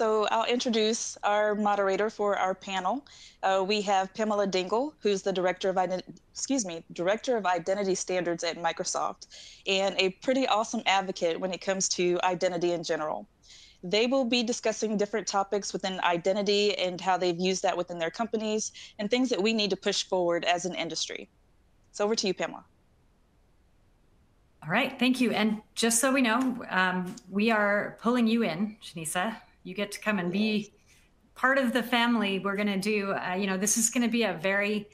So I'll introduce our moderator for our panel. Uh, we have Pamela Dingle, who's the director of excuse me, director of identity standards at Microsoft, and a pretty awesome advocate when it comes to identity in general. They will be discussing different topics within identity and how they've used that within their companies and things that we need to push forward as an industry. So over to you, Pamela. All right, thank you. And just so we know, um, we are pulling you in, Shinesa. You get to come and be part of the family. We're going to do, uh, you know, this is going to be a very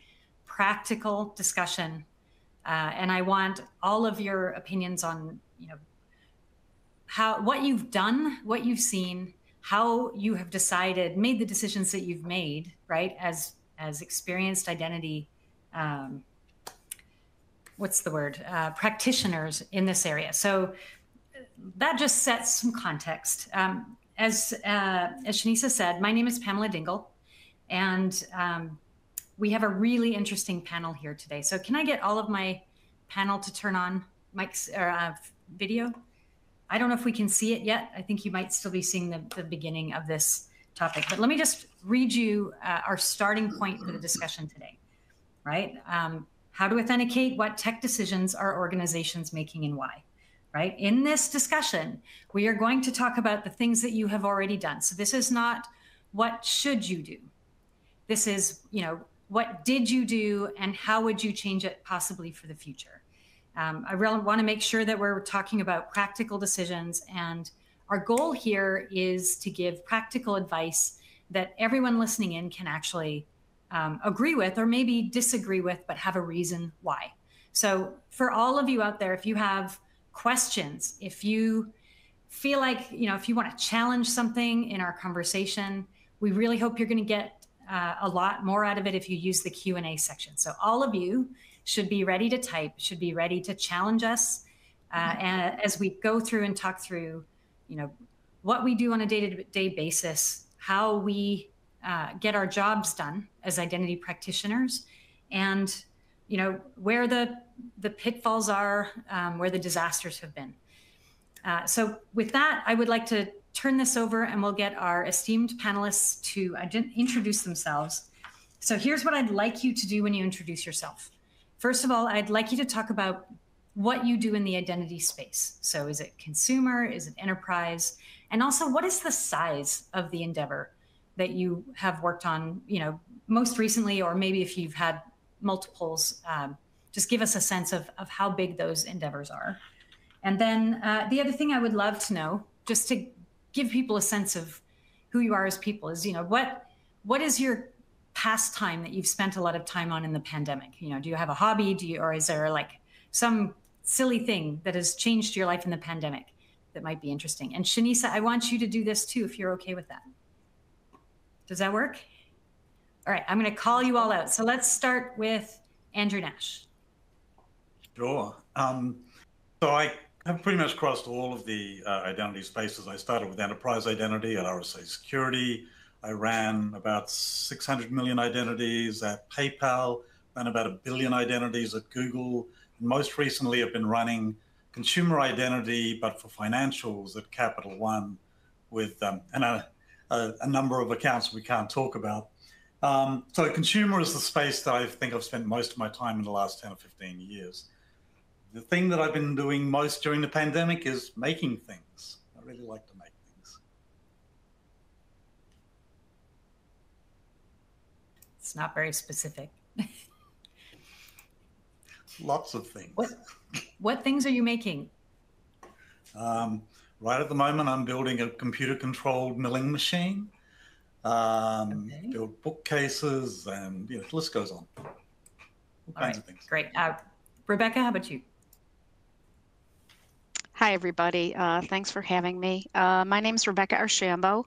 practical discussion. Uh, and I want all of your opinions on, you know, how, what you've done, what you've seen, how you have decided, made the decisions that you've made, right? As, as experienced identity um, what's the word uh, practitioners in this area so that just sets some context um, as uh, as shinesa said my name is pamela dingle and um, we have a really interesting panel here today. So can i get all of my panel to turn on mike's or uh, video? I don't know if we can see it yet. I think you might still be seeing the, the beginning of this topic. But let me just read you uh, our starting point for the discussion today right? Um, how to authenticate, what tech decisions are organizations making and why, right? In this discussion, we are going to talk about the things that you have already done. So this is not what should you do. This is, you know, what did you do and how would you change it possibly for the future? Um, I really want to make sure that we're talking about practical decisions. And our goal here is to give practical advice that everyone listening in can actually um, agree with or maybe disagree with, but have a reason why. So, for all of you out there, if you have questions, if you feel like, you know, if you want to challenge something in our conversation, we really hope you're going to get uh, a lot more out of it if you use the Q&A section. So all of you should be ready to type, should be ready to challenge us uh, and as we go through and talk through, you know, what we do on a day-to-day basis, how we uh, get our jobs done as identity practitioners and you know where the the pitfalls are um, where the disasters have been. Uh, so with that i would like to turn this over and we'll get our esteemed panelists to introduce themselves. So here's what i'd like you to do when you introduce yourself. First of all i'd like you to talk about what you do in the identity space. So is it consumer? Is it enterprise? And also what is the size of the endeavor that you have worked on, you know, most recently, or maybe if you've had multiples, um, just give us a sense of, of how big those endeavors are. And then uh, the other thing I would love to know, just to give people a sense of who you are as people, is you know what what is your pastime that you've spent a lot of time on in the pandemic? You know, do you have a hobby? Do you, or is there like some silly thing that has changed your life in the pandemic that might be interesting? And Shinesa, I want you to do this too, if you're okay with that. Does that work? All right, I'm going to call you all out. So let's start with Andrew Nash. Sure. Um, so I have pretty much crossed all of the uh, identity spaces. I started with enterprise identity at RSA Security. I ran about 600 million identities at PayPal, ran about a billion identities at Google. And most recently, I've been running consumer identity, but for financials at Capital One with, um, and I, a, a number of accounts we can't talk about. Um, so consumer is the space that I think I've spent most of my time in the last 10 or 15 years. The thing that I've been doing most during the pandemic is making things. I really like to make things. It's not very specific. Lots of things. What, what things are you making? Um, Right at the moment, I'm building a computer-controlled milling machine. Um, okay. Build bookcases, and you know, the list goes on. All, All kinds right. of things. Great. Uh, Rebecca, how about you? Hi, everybody. Uh, thanks for having me. Uh, my name is Rebecca Archambault.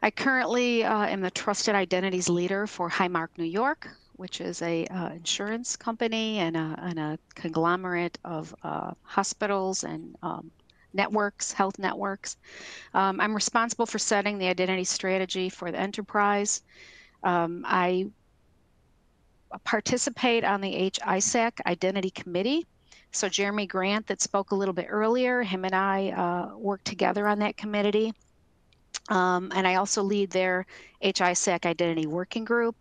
I currently uh, am the Trusted Identities Leader for Highmark New York, which is a uh, insurance company and a, and a conglomerate of uh, hospitals and um, networks, health networks. Um, I'm responsible for setting the identity strategy for the enterprise. Um, I participate on the HISAC Identity Committee. So Jeremy Grant that spoke a little bit earlier, him and I uh, work together on that committee. Um, and I also lead their HISAC Identity Working Group.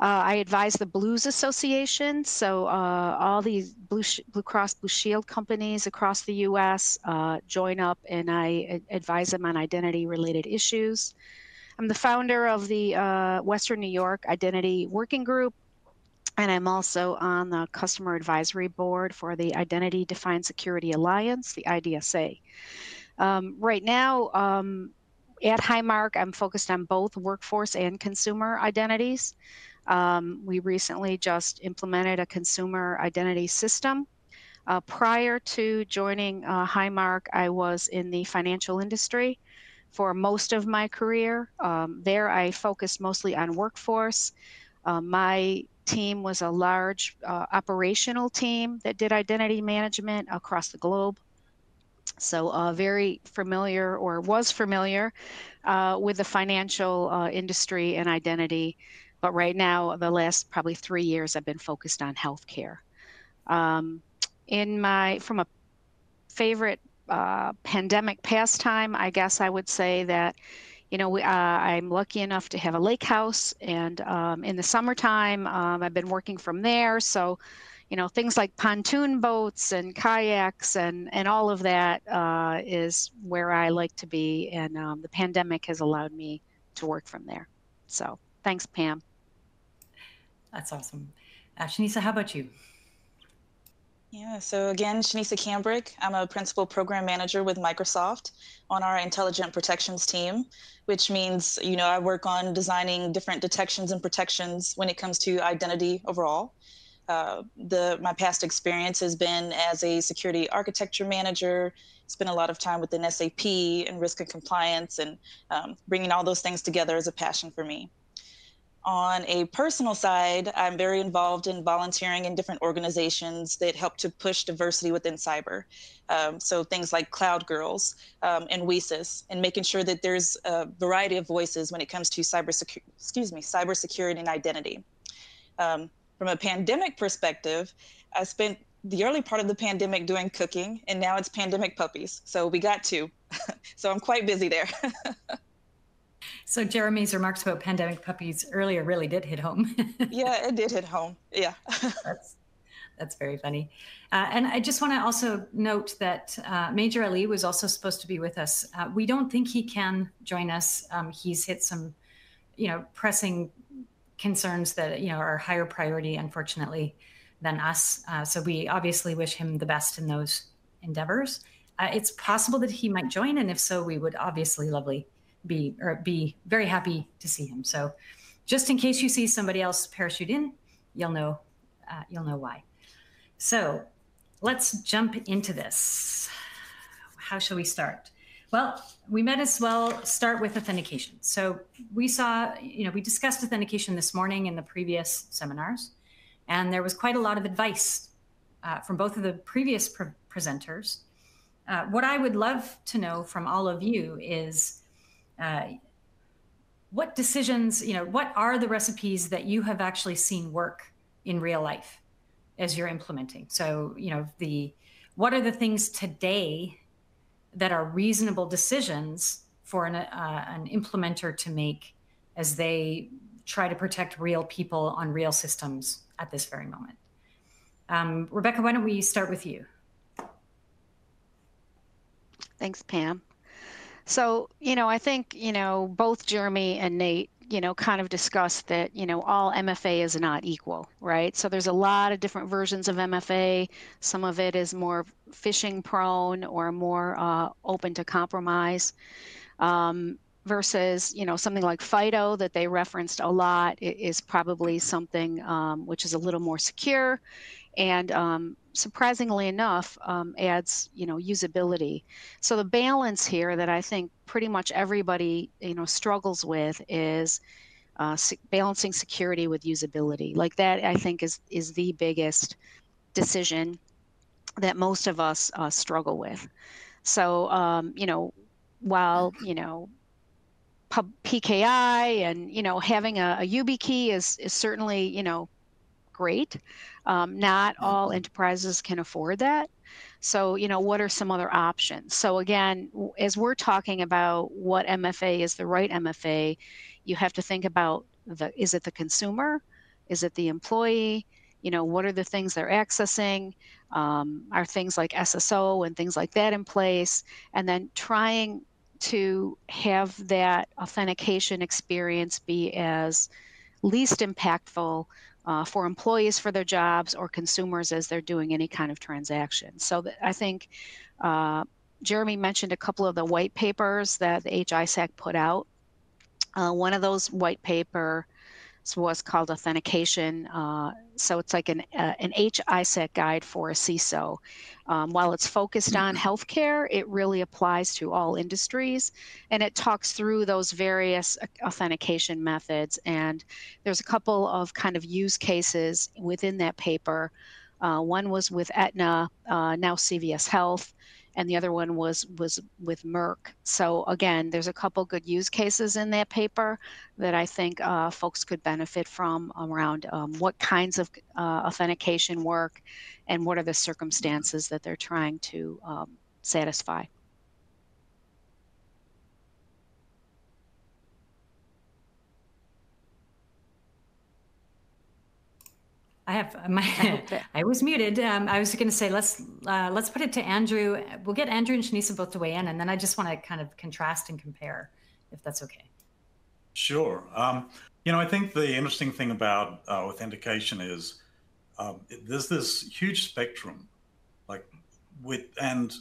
Uh, I advise the Blues Association, so uh, all these Blue, Blue, Cross Blue Shield companies across the U.S. Uh, join up, and I advise them on identity-related issues. I'm the founder of the uh, Western New York Identity Working Group, and I'm also on the Customer Advisory Board for the Identity Defined Security Alliance, the IDSA. Um, right now, um, at Highmark, I'm focused on both workforce and consumer identities. Um, we recently just implemented a consumer identity system. Uh, prior to joining uh, Highmark, I was in the financial industry for most of my career. Um, there, I focused mostly on workforce. Uh, my team was a large uh, operational team that did identity management across the globe. So, uh, very familiar or was familiar uh, with the financial industry and identity but right now, the last probably three years, I've been focused on healthcare. Um, in my from a favorite uh, pandemic pastime, I guess I would say that you know, we, uh, I'm lucky enough to have a lake house, and um, in the summertime, um, I've been working from there. So, you know, things like pontoon boats and kayaks and and all of that uh, is where I like to be, and um, the pandemic has allowed me to work from there. So, thanks, Pam. That's awesome. Uh, Shanisa, how about you? Yeah, so again, Shinesa Cambric. I'm a principal program manager with Microsoft on our intelligent protections team, which means, you know, I work on designing different detections and protections when it comes to identity overall. Uh, the my past experience has been as a security architecture manager. Spent a lot of time within SAP and risk and compliance, and um, bringing all those things together is a passion for me on a personal side, I'm very involved in volunteering in different organizations that help to push diversity within cyber. Um, so things like Cloud Girls um, and WiCyS, and making sure that there's a variety of voices when it comes to cyber secu- excuse me cybersecurity and identity. Um, from a pandemic perspective, I spent the early part of the pandemic doing cooking, and now it's pandemic puppies. So we got two. so I'm quite busy there. So Jeremy's remarks about pandemic puppies earlier really did hit home. yeah, it did hit home. Yeah. that's that's very funny. Uh, and I just want to also note that uh, Major Ali was also supposed to be with us. Uh, we don't think he can join us. Um, he's hit some, you know, pressing concerns that you know are higher priority, unfortunately, than us. Uh, so we obviously wish him the best in those endeavors. Uh, it's possible that he might join, and if so, we would obviously lovely be or be very happy to see him. So, just in case you see somebody else parachute in, you'll know uh, you'll know why. So, let's jump into this. How shall we start? Well, we might as well start with authentication. So we saw, you know, we discussed authentication this morning in the previous seminars, and there was quite a lot of advice uh, from both of the previous pre presenters. Uh, what I would love to know from all of you is uh, what decisions, you know, what are the recipes that you have actually seen work in real life as you're implementing? So, you know, the what are the things today that are reasonable decisions for an, uh, an implementer to make as they try to protect real people on real systems at this very moment? Um, Rebecca, why don't we start with you? Thanks, Pam. So, you know, I think, you know, both Jeremy and Nate, you know, kind of discussed that, you know, all MFA is not equal, right? So there's a lot of different versions of MFA. Some of it is more phishing prone or more uh, open to compromise. Um, versus you know something like FIDO that they referenced a lot is probably something um, which is a little more secure and um, surprisingly enough, um, adds you know usability. So the balance here that I think pretty much everybody you know struggles with is uh, balancing security with usability. Like that, I think is is the biggest decision that most of us uh, struggle with. So um, you know, while you know PKI and you know having a, a YubiKey is is certainly you know great. Um, not all enterprises can afford that. So, you know, what are some other options? So, again, as we're talking about what MFA is the right MFA, you have to think about the is it the consumer? Is it the employee? You know, what are the things they're accessing? Um, are things like SSO and things like that in place? And then trying to have that authentication experience be as least impactful uh, for employees for their jobs or consumers as they're doing any kind of transaction. So I think uh, Jeremy mentioned a couple of the white papers that the HISAC put out. Uh, one of those white paper was called authentication. Uh, so it's like an, uh, an HISAC guide for a CISO. Um, while it's focused on mm-hmm. healthcare, it really applies to all industries and it talks through those various authentication methods. And there's a couple of kind of use cases within that paper. Uh, one was with Aetna, uh, now CVS Health and the other one was was with Merck. So again, there's a couple good use cases in that paper that I think uh, folks could benefit from around um, what kinds of uh, authentication work and what are the circumstances that they're trying to um, satisfy. I have my. I, I was muted. Um, I was going to say let's uh, let's put it to Andrew. We'll get Andrew and Shinesa both to weigh in, and then I just want to kind of contrast and compare, if that's okay. Sure. Um, you know, I think the interesting thing about uh, authentication is um, there's this huge spectrum, like with and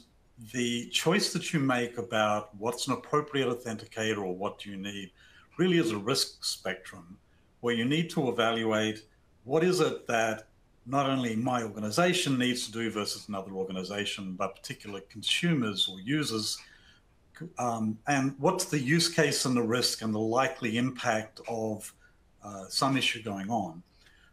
the choice that you make about what's an appropriate authenticator or what do you need really is a risk spectrum where you need to evaluate what is it that not only my organization needs to do versus another organization, but particular consumers or users? Um, and what's the use case and the risk and the likely impact of uh, some issue going on?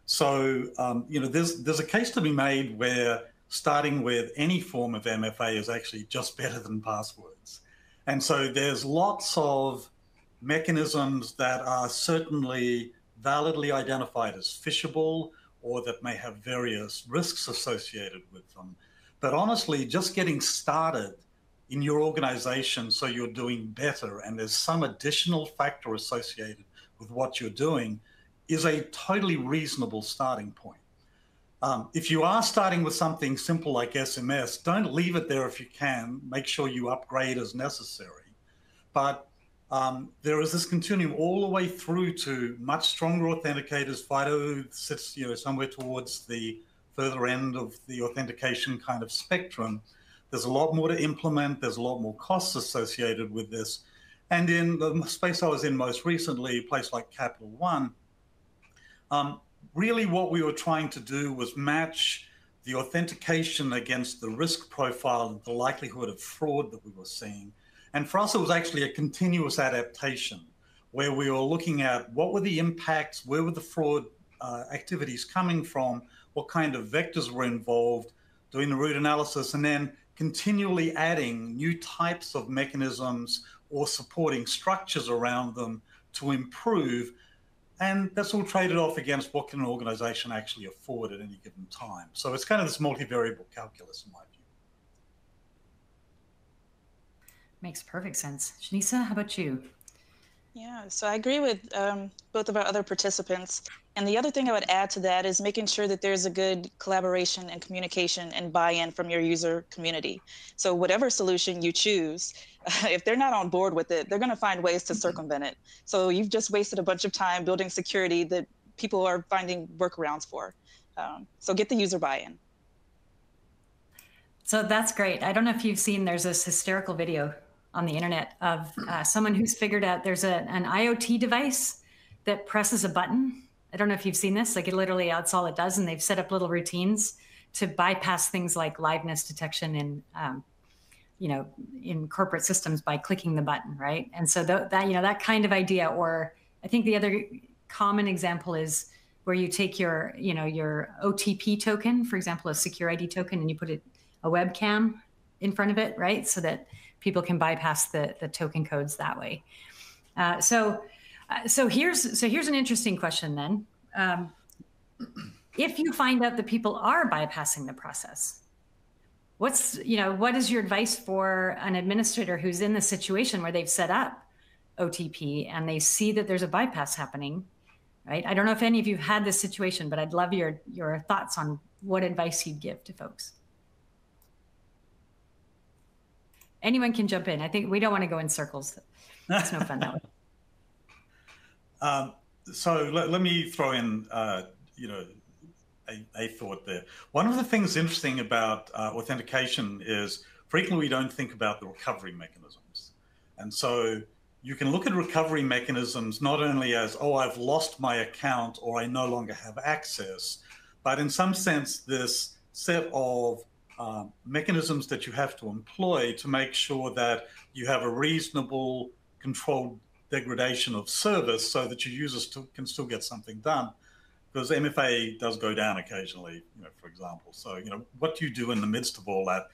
So, um, you know, there's there's a case to be made where starting with any form of MFA is actually just better than passwords. And so there's lots of mechanisms that are certainly validly identified as phishable or that may have various risks associated with them. But honestly, just getting started in your organization so you're doing better and there's some additional factor associated with what you're doing is a totally reasonable starting point. Um, if you are starting with something simple like SMS, don't leave it there if you can. Make sure you upgrade as necessary. But um, there is this continuum all the way through to much stronger authenticators. FIDO sits, you know, somewhere towards the further end of the authentication kind of spectrum. There's a lot more to implement. There's a lot more costs associated with this. And in the space I was in most recently, a place like Capital One, um, really what we were trying to do was match the authentication against the risk profile and the likelihood of fraud that we were seeing and for us, it was actually a continuous adaptation where we were looking at what were the impacts, where were the fraud uh, activities coming from, what kind of vectors were involved, doing the root analysis, and then continually adding new types of mechanisms or supporting structures around them to improve. And that's all traded off against what can an organization actually afford at any given time. So it's kind of this multivariable calculus in my view. Makes perfect sense. Shinesa, how about you? Yeah, so I agree with um, both of our other participants. And the other thing I would add to that is making sure that there's a good collaboration and communication and buy in from your user community. So, whatever solution you choose, if they're not on board with it, they're going to find ways to circumvent it. So, you've just wasted a bunch of time building security that people are finding workarounds for. Um, so, get the user buy in. So, that's great. I don't know if you've seen, there's this hysterical video on the internet of uh, someone who's figured out there's a, an IoT device that presses a button. I don't know if you've seen this. Like it literally, that's all it does, and they've set up little routines to bypass things like liveness detection in, um, you know, in corporate systems by clicking the button, right? And so th- that you know that kind of idea, or I think the other common example is where you take your you know your OTP token, for example, a SecurID token, and you put it a webcam in front of it, right? So that people can bypass the, the token codes that way. Uh, so, uh, so here's so here's an interesting question then. Um, if you find out that people are bypassing the process, what's you know what is your advice for an administrator who's in the situation where they've set up OTP and they see that there's a bypass happening, right? I don't know if any of you have had this situation, but I'd love your your thoughts on what advice you'd give to folks. Anyone can jump in. I think we don't want to go in circles. That's no fun that. Um, so let, let, me throw in, uh, you know, a, a, thought there. One of the things interesting about uh, authentication is frequently we don't think about the recovery mechanisms. And so you can look at recovery mechanisms not only as, oh, I've lost my account or I no longer have access, but in some sense, this set of um, mechanisms that you have to employ to make sure that you have a reasonable controlled degradation of service so that your users still, can still get something done because MFA does go down occasionally, you know, for example. So, you know, what do you do in the midst of all that?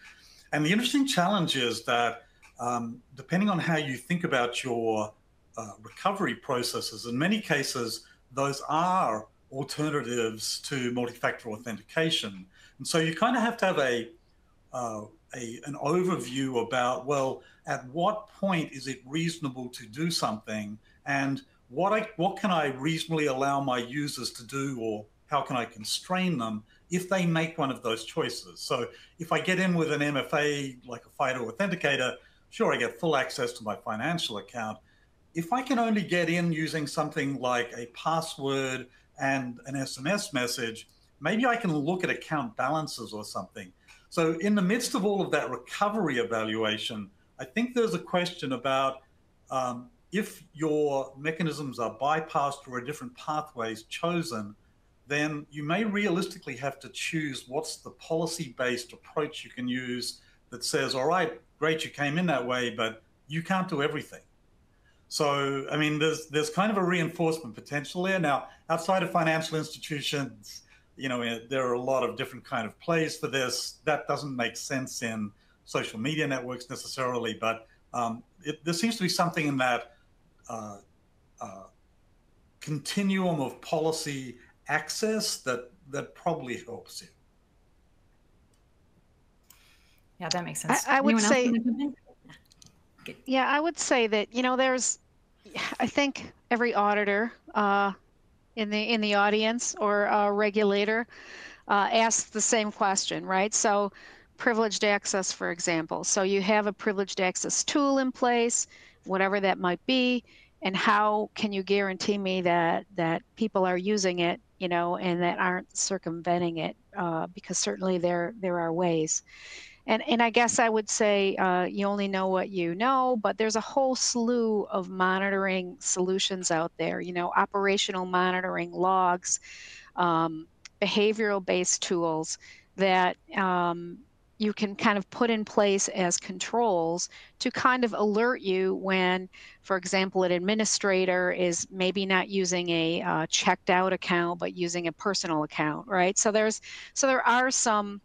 And the interesting challenge is that um, depending on how you think about your uh, recovery processes, in many cases, those are alternatives to multi-factor authentication. And so you kind of have to have a, uh, a, an overview about, well, at what point is it reasonable to do something and what I, what can I reasonably allow my users to do or how can I constrain them if they make one of those choices? So if I get in with an MFA like a FIDO authenticator, Sure, I get full access to my financial account. If I can only get in using something like a password and an SMS message, maybe I can look at account balances or something. So, in the midst of all of that recovery evaluation, I think there's a question about um, if your mechanisms are bypassed or a different pathways chosen, then you may realistically have to choose what's the policy based approach you can use that says, all right, great, you came in that way, but you can't do everything. So, I mean, there's there's kind of a reinforcement potential there. Now, outside of financial institutions, you know, there are a lot of different kind of plays for this. That doesn't make sense in social media networks necessarily, but um, it, there seems to be something in that uh, uh, continuum of policy access that that probably helps you. Yeah, that makes sense. I, I would say, yeah, I would say that you know there's, I think every auditor uh, in the in the audience or a regulator uh, asks the same question, right? So, privileged access, for example. So you have a privileged access tool in place, whatever that might be, and how can you guarantee me that that people are using it, you know, and that aren't circumventing it? Uh, because certainly there there are ways and and I guess I would say uh, you only know what you know, but there's a whole slew of monitoring solutions out there. You know, operational monitoring, logs, um, behavioral-based tools that um, you can kind of put in place as controls to kind of alert you when, for example, an administrator is maybe not using a uh, checked out account but using a personal account, right? So there's so there are some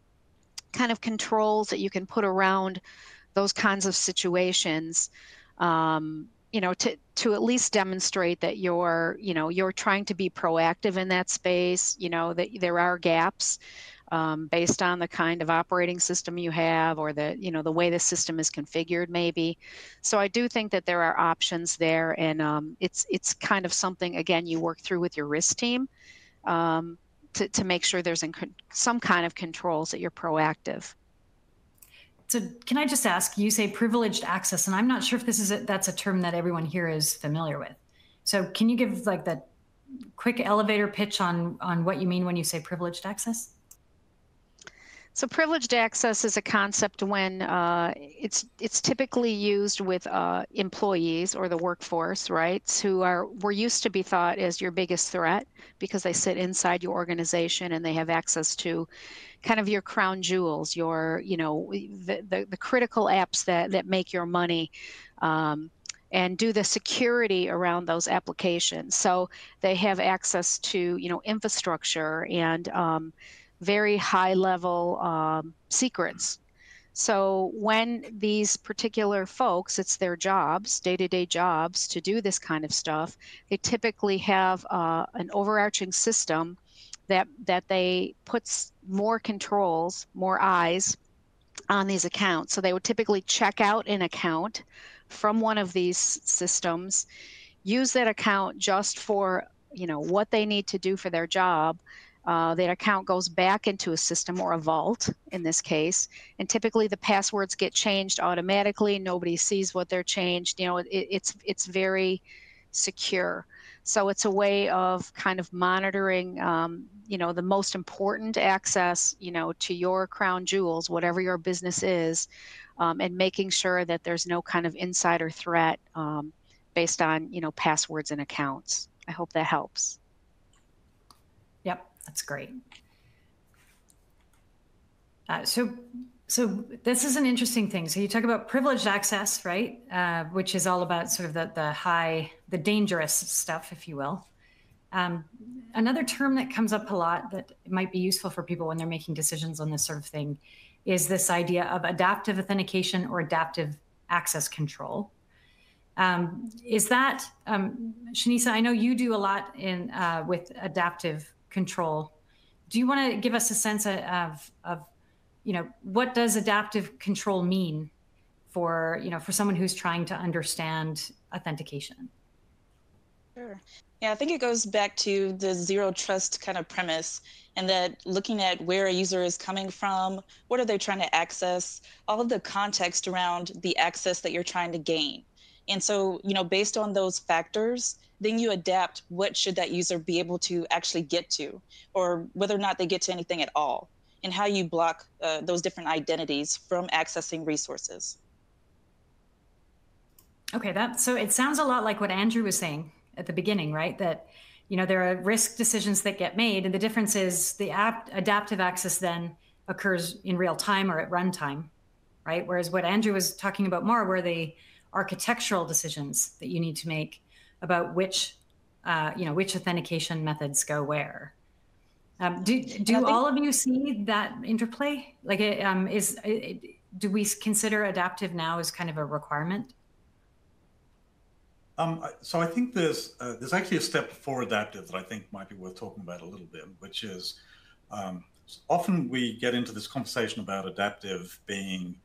kind of controls that you can put around those kinds of situations um, you know to to at least demonstrate that you're you know you're trying to be proactive in that space you know that there are gaps um, based on the kind of operating system you have or the you know the way the system is configured maybe. So i do think that there are options there and um, it's it's kind of something again you work through with your risk team um, to, to make sure there's some kind of controls that you're proactive. So can I just ask, you say privileged access, and I'm not sure if this is a, that's a term that everyone here is familiar with. So can you give like that quick elevator pitch on on what you mean when you say privileged access? So privileged access is a concept when uh, it's it's typically used with uh, employees or the workforce, right? Who are were used to be thought as your biggest threat because they sit inside your organization and they have access to kind of your crown jewels, your you know the the, the critical apps that that make your money. Um, and do the security around those applications. So they have access to, you know, infrastructure and um, very high level um, secrets. So when these particular folks, it's their jobs, day to day jobs to do this kind of stuff, they typically have uh, an overarching system that that they puts more controls, more eyes on these accounts. So they would typically check out an account from one of these systems, use that account just for you know what they need to do for their job. Uh, that account goes back into a system or a vault in this case, and typically the passwords get changed automatically. Nobody sees what they're changed. You know, it, it's it's very secure. So it's a way of kind of monitoring, um, you know, the most important access, you know, to your crown jewels, whatever your business is, um, and making sure that there's no kind of insider threat um, based on, you know, passwords and accounts. I hope that helps. That's great. Uh, so so this is an interesting thing. So you talk about privileged access, right? Uh, which is all about sort of the, the high, the dangerous stuff, if you will. Um, another term that comes up a lot that might be useful for people when they're making decisions on this sort of thing is this idea of adaptive authentication or adaptive access control. Um, is that, um, Shinesa, I know you do a lot in uh, with adaptive control. Do you want to give us a sense of, of you know, what does adaptive control mean for, you know, for someone who's trying to understand authentication? Sure. Yeah, I think it goes back to the zero trust kind of premise and that looking at where a user is coming from, what are they trying to access, all of the context around the access that you're trying to gain. And so, you know, based on those factors, then you adapt what should that user be able to actually get to or whether or not they get to anything at all and how you block uh, those different identities from accessing resources. Okay, that so it sounds a lot like what Andrew was saying at the beginning, right? That you know there are risk decisions that get made, and the difference is the app, adaptive access then occurs in real time or at runtime, right? Whereas what Andrew was talking about more were the architectural decisions that you need to make about which uh, you know which authentication methods go where. Um, do do think, all of you see that interplay? Like, it, um, is it, do we consider adaptive now as kind of a requirement? Um, so I think there's uh, there's actually a step before adaptive that I think might be worth talking about a little bit, which is um, often we get into this conversation about adaptive being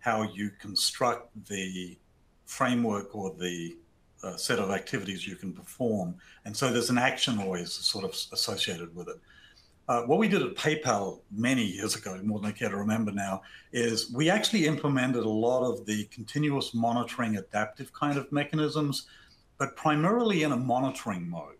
how you construct the framework or the uh, set of activities you can perform, and so there's an action always sort of associated with it. Uh, what we did at PayPal many years ago, more than I care to remember now, is we actually implemented a lot of the continuous monitoring adaptive kind of mechanisms, but primarily in a monitoring mode,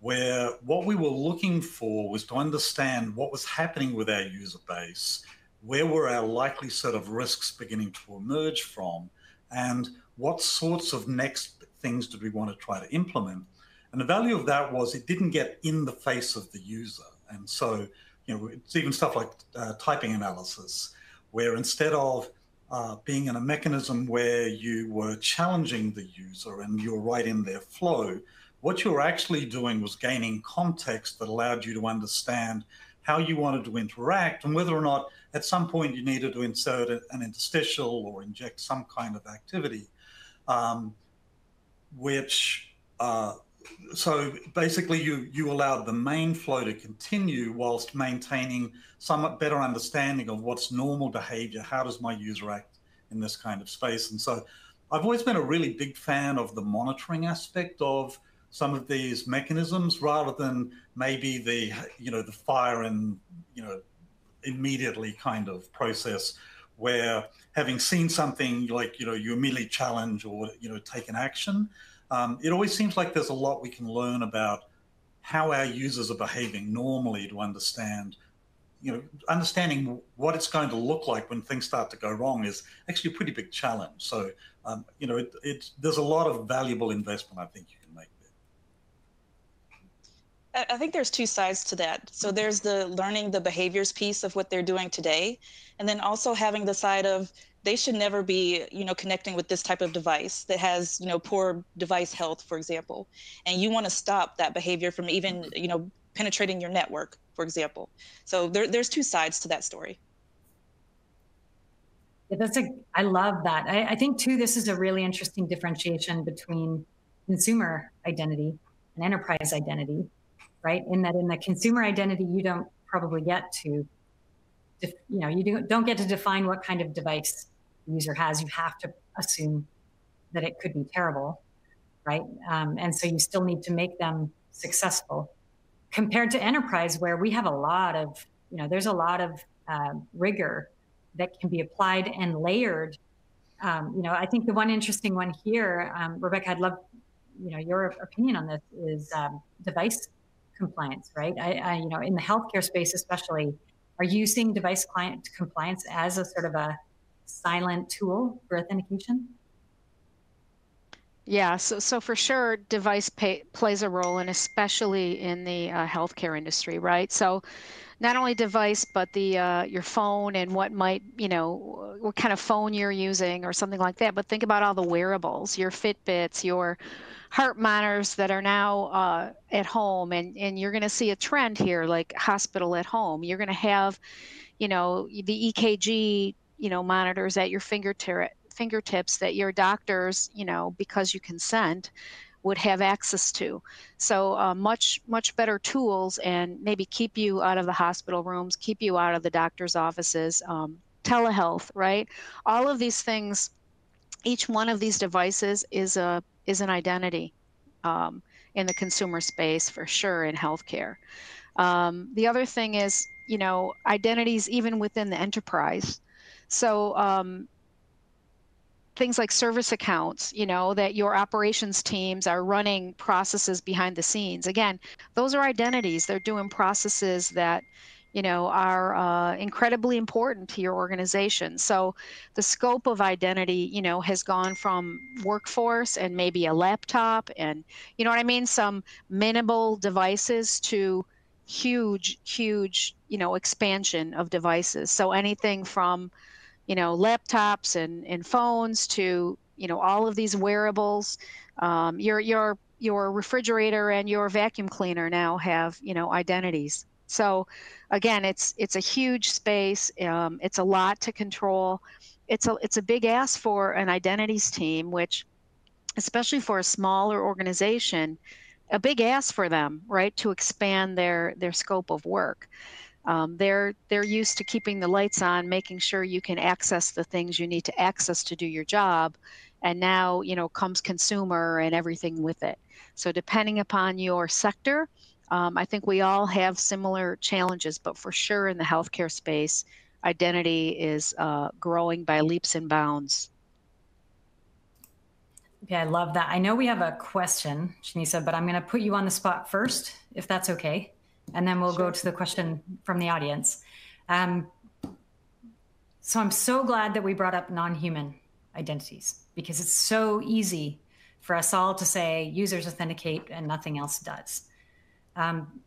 where what we were looking for was to understand what was happening with our user base, where were our likely set of risks beginning to emerge from, and what sorts of next things did we want to try to implement. And the value of that was it didn't get in the face of the user and so, you know, it's even stuff like uh, typing analysis, where instead of uh, being in a mechanism where you were challenging the user and you're right in their flow, what you were actually doing was gaining context that allowed you to understand how you wanted to interact and whether or not at some point you needed to insert an interstitial or inject some kind of activity, um, which uh, so basically you you allowed the main flow to continue whilst maintaining somewhat better understanding of what's normal behavior how does my user act in this kind of space. And so i've always been a really big fan of the monitoring aspect of some of these mechanisms rather than maybe the you know the fire and you know immediately kind of process where having seen something like you know you immediately challenge or you know take an action um, it always seems like there's a lot we can learn about how our users are behaving normally to understand you know understanding what it's going to look like when things start to go wrong is actually a pretty big challenge. So um, you know it, it, there's a lot of valuable investment i think you can make there i think there's two sides to that. So there's the learning the behaviors piece of what they're doing today and then also having the side of they should never be you know connecting with this type of device that has you know poor device health for example. And you want to stop that behavior from even you know penetrating your network for example. So there, there's two sides to that story. Yeah, that's a i love that. I, I think too this is a really interesting differentiation between consumer identity and enterprise identity right in that in the consumer identity you don't probably get to you know, you don't get to define what kind of device the user has. You have to assume that it could be terrible, right? Um, and so you still need to make them successful compared to enterprise where we have a lot of, you know, there's a lot of uh, rigor that can be applied and layered. Um, you know, I think the one interesting one here, um, Rebecca, I'd love, you know, your opinion on this is um, device compliance, right? I, I, you know, in the healthcare space, especially, are you seeing device client compliance as a sort of a silent tool for authentication? Yeah, so so for sure, device pay, plays a role, and especially in the uh, healthcare industry, right? So, not only device, but the uh, your phone and what might you know what kind of phone you're using or something like that. But think about all the wearables, your Fitbits, your heart monitors that are now uh, at home, and and you're going to see a trend here, like hospital at home. You're going to have, you know, the EKG, you know, monitors at your fingertip fingertips that your doctors, you know, because you consent, would have access to. So uh, much much better tools and maybe keep you out of the hospital rooms, keep you out of the doctor's offices. Um, telehealth, right? All of these things. Each one of these devices is a is an identity um, in the consumer space for sure in healthcare. Um, the other thing is, you know, identities even within the enterprise. So um, things like service accounts, you know, that your operations teams are running processes behind the scenes. Again, those are identities. They're doing processes that, you know, are uh, incredibly important to your organization. So the scope of identity, you know, has gone from workforce and maybe a laptop and, you know what I mean, some minimal devices to huge, huge, you know, expansion of devices. So anything from, you know, laptops and, and phones to, you know, all of these wearables. Um, your your your refrigerator and your vacuum cleaner now have, you know, identities. So again, it's it's a huge space. Um, it's a lot to control. It's a it's a big ask for an identities team, which, especially for a smaller organization, a big ask for them, right, to expand their their scope of work um, they're they're used to keeping the lights on, making sure you can access the things you need to access to do your job, and now you know comes consumer and everything with it. So depending upon your sector, um, I think we all have similar challenges, but for sure in the healthcare space, identity is uh, growing by leaps and bounds. Yeah, I love that. I know we have a question, Shinesa, but I'm going to put you on the spot first, if that's okay and then we'll sure. go to the question from the audience. Um, so I'm so glad that we brought up non-human identities because it's so easy for us all to say users authenticate and nothing else does. Um,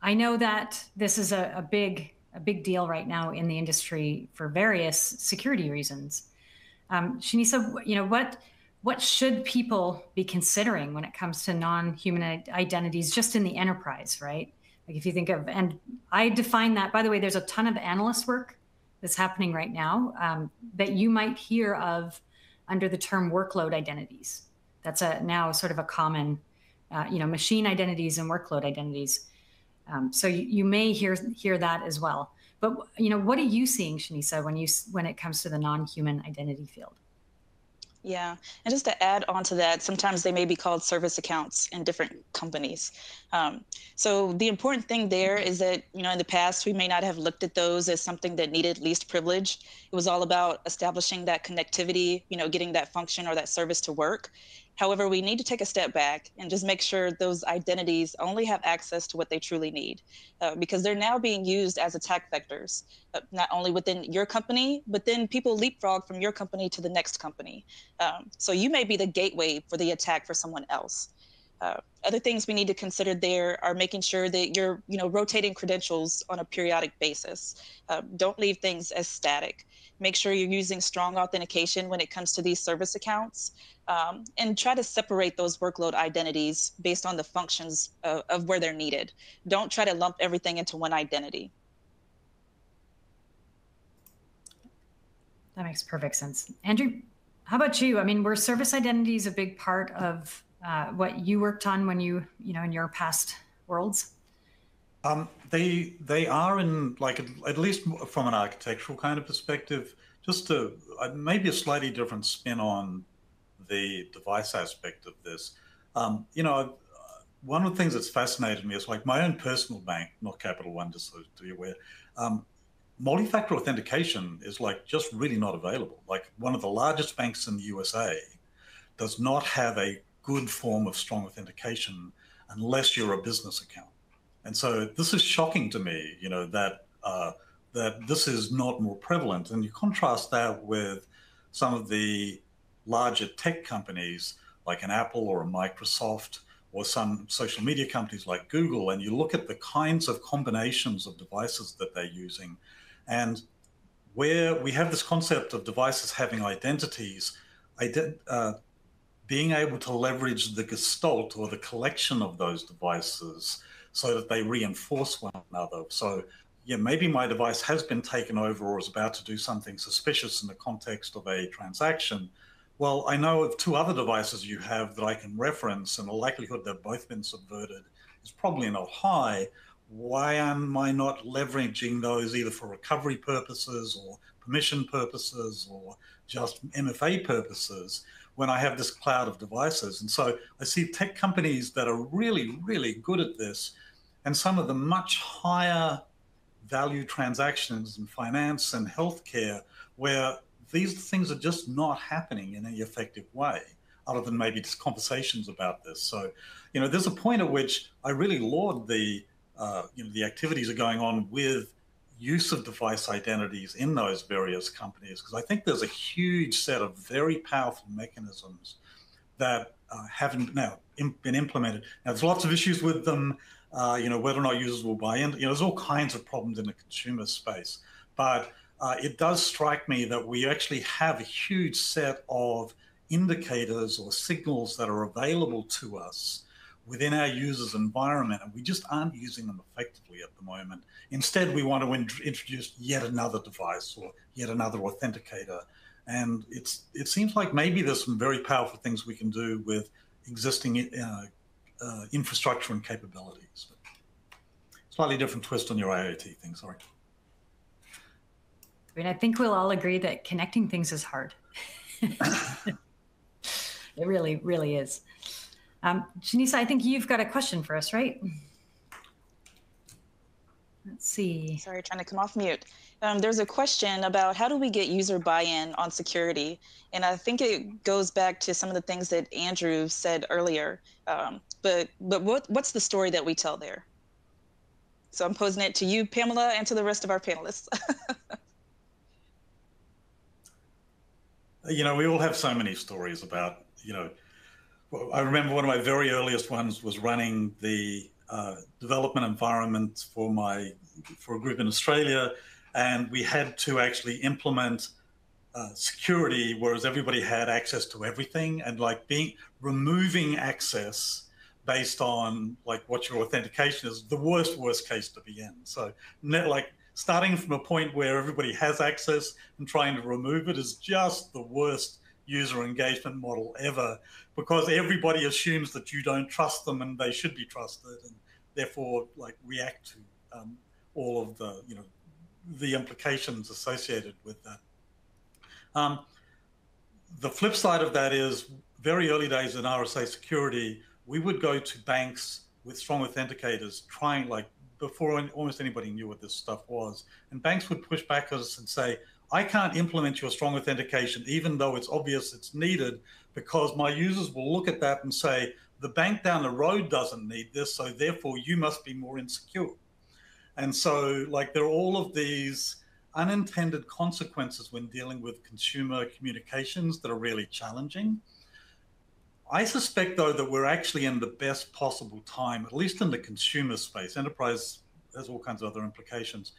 I know that this is a, a, big a big deal right now in the industry for various security reasons. Um, Shinesa, you know what what should people be considering when it comes to non-human identities just in the enterprise, right? Like if you think of, and I define that, by the way, there's a ton of analyst work that's happening right now um, that you might hear of under the term workload identities. That's a now sort of a common, uh, you know, machine identities and workload identities. Um, so you, you may hear hear that as well. But you know, what are you seeing, Shinesa, when you when it comes to the non-human identity field? Yeah, and just to add on to that, sometimes they may be called service accounts in different companies. Um, so the important thing there is that you know in the past we may not have looked at those as something that needed least privilege. It was all about establishing that connectivity, you know, getting that function or that service to work. However, we need to take a step back and just make sure those identities only have access to what they truly need uh, because they're now being used as attack vectors, uh, not only within your company, but then people leapfrog from your company to the next company. Um, so you may be the gateway for the attack for someone else. Uh, other things we need to consider there are making sure that you're, you know, rotating credentials on a periodic basis. Uh, don't leave things as static. Make sure you're using strong authentication when it comes to these service accounts um, and try to separate those workload identities based on the functions of, of where they're needed. Don't try to lump everything into one identity. That makes perfect sense. Andrew, how about you? I mean, were service identities a big part of uh, what you worked on when you, you know, in your past worlds? Um, they they are in like at, least from an architectural kind of perspective, just uh, maybe a slightly different spin on the device aspect of this. Um, you know, one of the things that's fascinated me is like my own personal bank, not Capital One, just so to be aware. Um, multi-factor authentication is like just really not available. Like one of the largest banks in the USA does not have a good form of strong authentication unless you're a business account. And so this is shocking to me, you know, that uh, that this is not more prevalent. And you contrast that with some of the larger tech companies like an Apple or a Microsoft or some social media companies like Google, and you look at the kinds of combinations of devices that they're using, and where we have this concept of devices having identities, ident- uh, being able to leverage the gestalt or the collection of those devices so that they reinforce one another. So, yeah, maybe my device has been taken over or is about to do something suspicious in the context of a transaction, well, I know of two other devices you have that I can reference, and the likelihood they've both been subverted is probably not high. Why am I not leveraging those either for recovery purposes or permission purposes or just MFA purposes when I have this cloud of devices? And so I see tech companies that are really, really good at this, and some of the much higher value transactions in finance and healthcare where these things are just not happening in any effective way other than maybe just conversations about this. So, you know, there's a point at which I really laud the, uh, you know, the activities are going on with use of device identities in those various companies because I think there's a huge set of very powerful mechanisms that uh, haven't now been implemented. Now, there's lots of issues with them. Uh, you know, whether or not users will buy in. You know, there's all kinds of problems in the consumer space, but uh, it does strike me that we actually have a huge set of indicators or signals that are available to us within our users' environment, and we just aren't using them effectively at the moment. Instead, we want to in- introduce yet another device or yet another authenticator. And it's it seems like maybe there's some very powerful things we can do with existing uh, uh, infrastructure and capabilities. Slightly different twist on your IoT thing. Sorry. I mean, I think we'll all agree that connecting things is hard. it really, really is. Um, Shinesa, I think you've got a question for us, right? Let's see. Sorry, trying to come off mute. Um, there's a question about how do we get user buy-in on security, and I think it goes back to some of the things that Andrew said earlier. Um, but but what what's the story that we tell there? So I'm posing it to you, Pamela, and to the rest of our panelists. you know, we all have so many stories about, you know, I remember one of my very earliest ones was running the uh, development environment for my for a group in Australia, and we had to actually implement uh, security, whereas everybody had access to everything, and like being removing access based on like what your authentication is the worst worst case to be in. So net like starting from a point where everybody has access and trying to remove it is just the worst user engagement model ever because everybody assumes that you don't trust them and they should be trusted and therefore like react to um, all of the you know the implications associated with that um, the flip side of that is very early days in rsa security we would go to banks with strong authenticators trying like before almost anybody knew what this stuff was. And banks would push back at us and say, I can't implement your strong authentication, even though it's obvious it's needed, because my users will look at that and say, the bank down the road doesn't need this, so therefore you must be more insecure. And so, like, there are all of these unintended consequences when dealing with consumer communications that are really challenging. I suspect, though, that we're actually in the best possible time, at least in the consumer space. Enterprise has all kinds of other implications.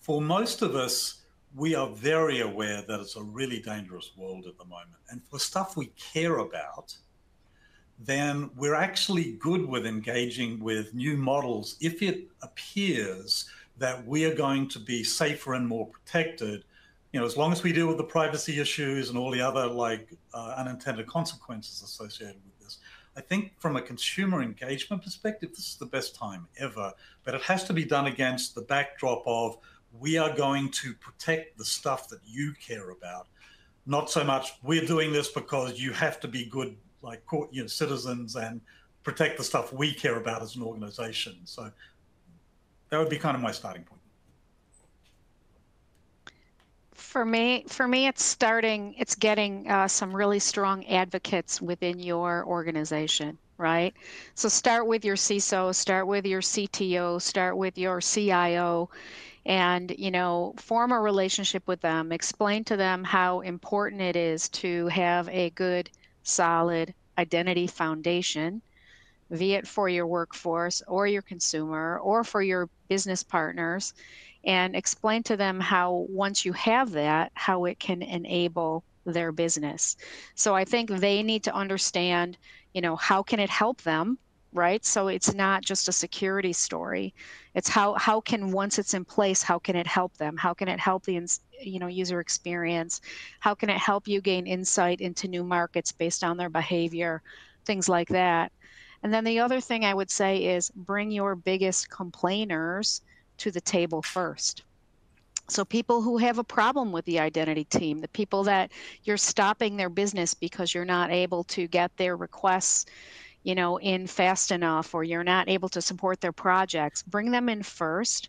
For most of us, we are very aware that it's a really dangerous world at the moment. And for stuff we care about, then we're actually good with engaging with new models if it appears that we are going to be safer and more protected you know, as long as we deal with the privacy issues and all the other like uh, unintended consequences associated with this, I think from a consumer engagement perspective, this is the best time ever. But it has to be done against the backdrop of we are going to protect the stuff that you care about. Not so much we're doing this because you have to be good, like court, you know, citizens and protect the stuff we care about as an organization. So that would be kind of my starting point. For me, for me, it's starting. It's getting uh, some really strong advocates within your organization, right? So start with your CISO, start with your CTO, start with your CIO, and you know, form a relationship with them. Explain to them how important it is to have a good, solid identity foundation be it for your workforce or your consumer or for your business partners and explain to them how once you have that how it can enable their business so i think they need to understand you know how can it help them right? So it's not just a security story. It's how how can once it's in place how can it help them? How can it help the you know user experience? How can it help you gain insight into new markets based on their behavior? Things like that. And then the other thing I would say is bring your biggest complainers to the table first. So people who have a problem with the identity team, the people that you're stopping their business because you're not able to get their requests, you know, in fast enough or you're not able to support their projects, bring them in first,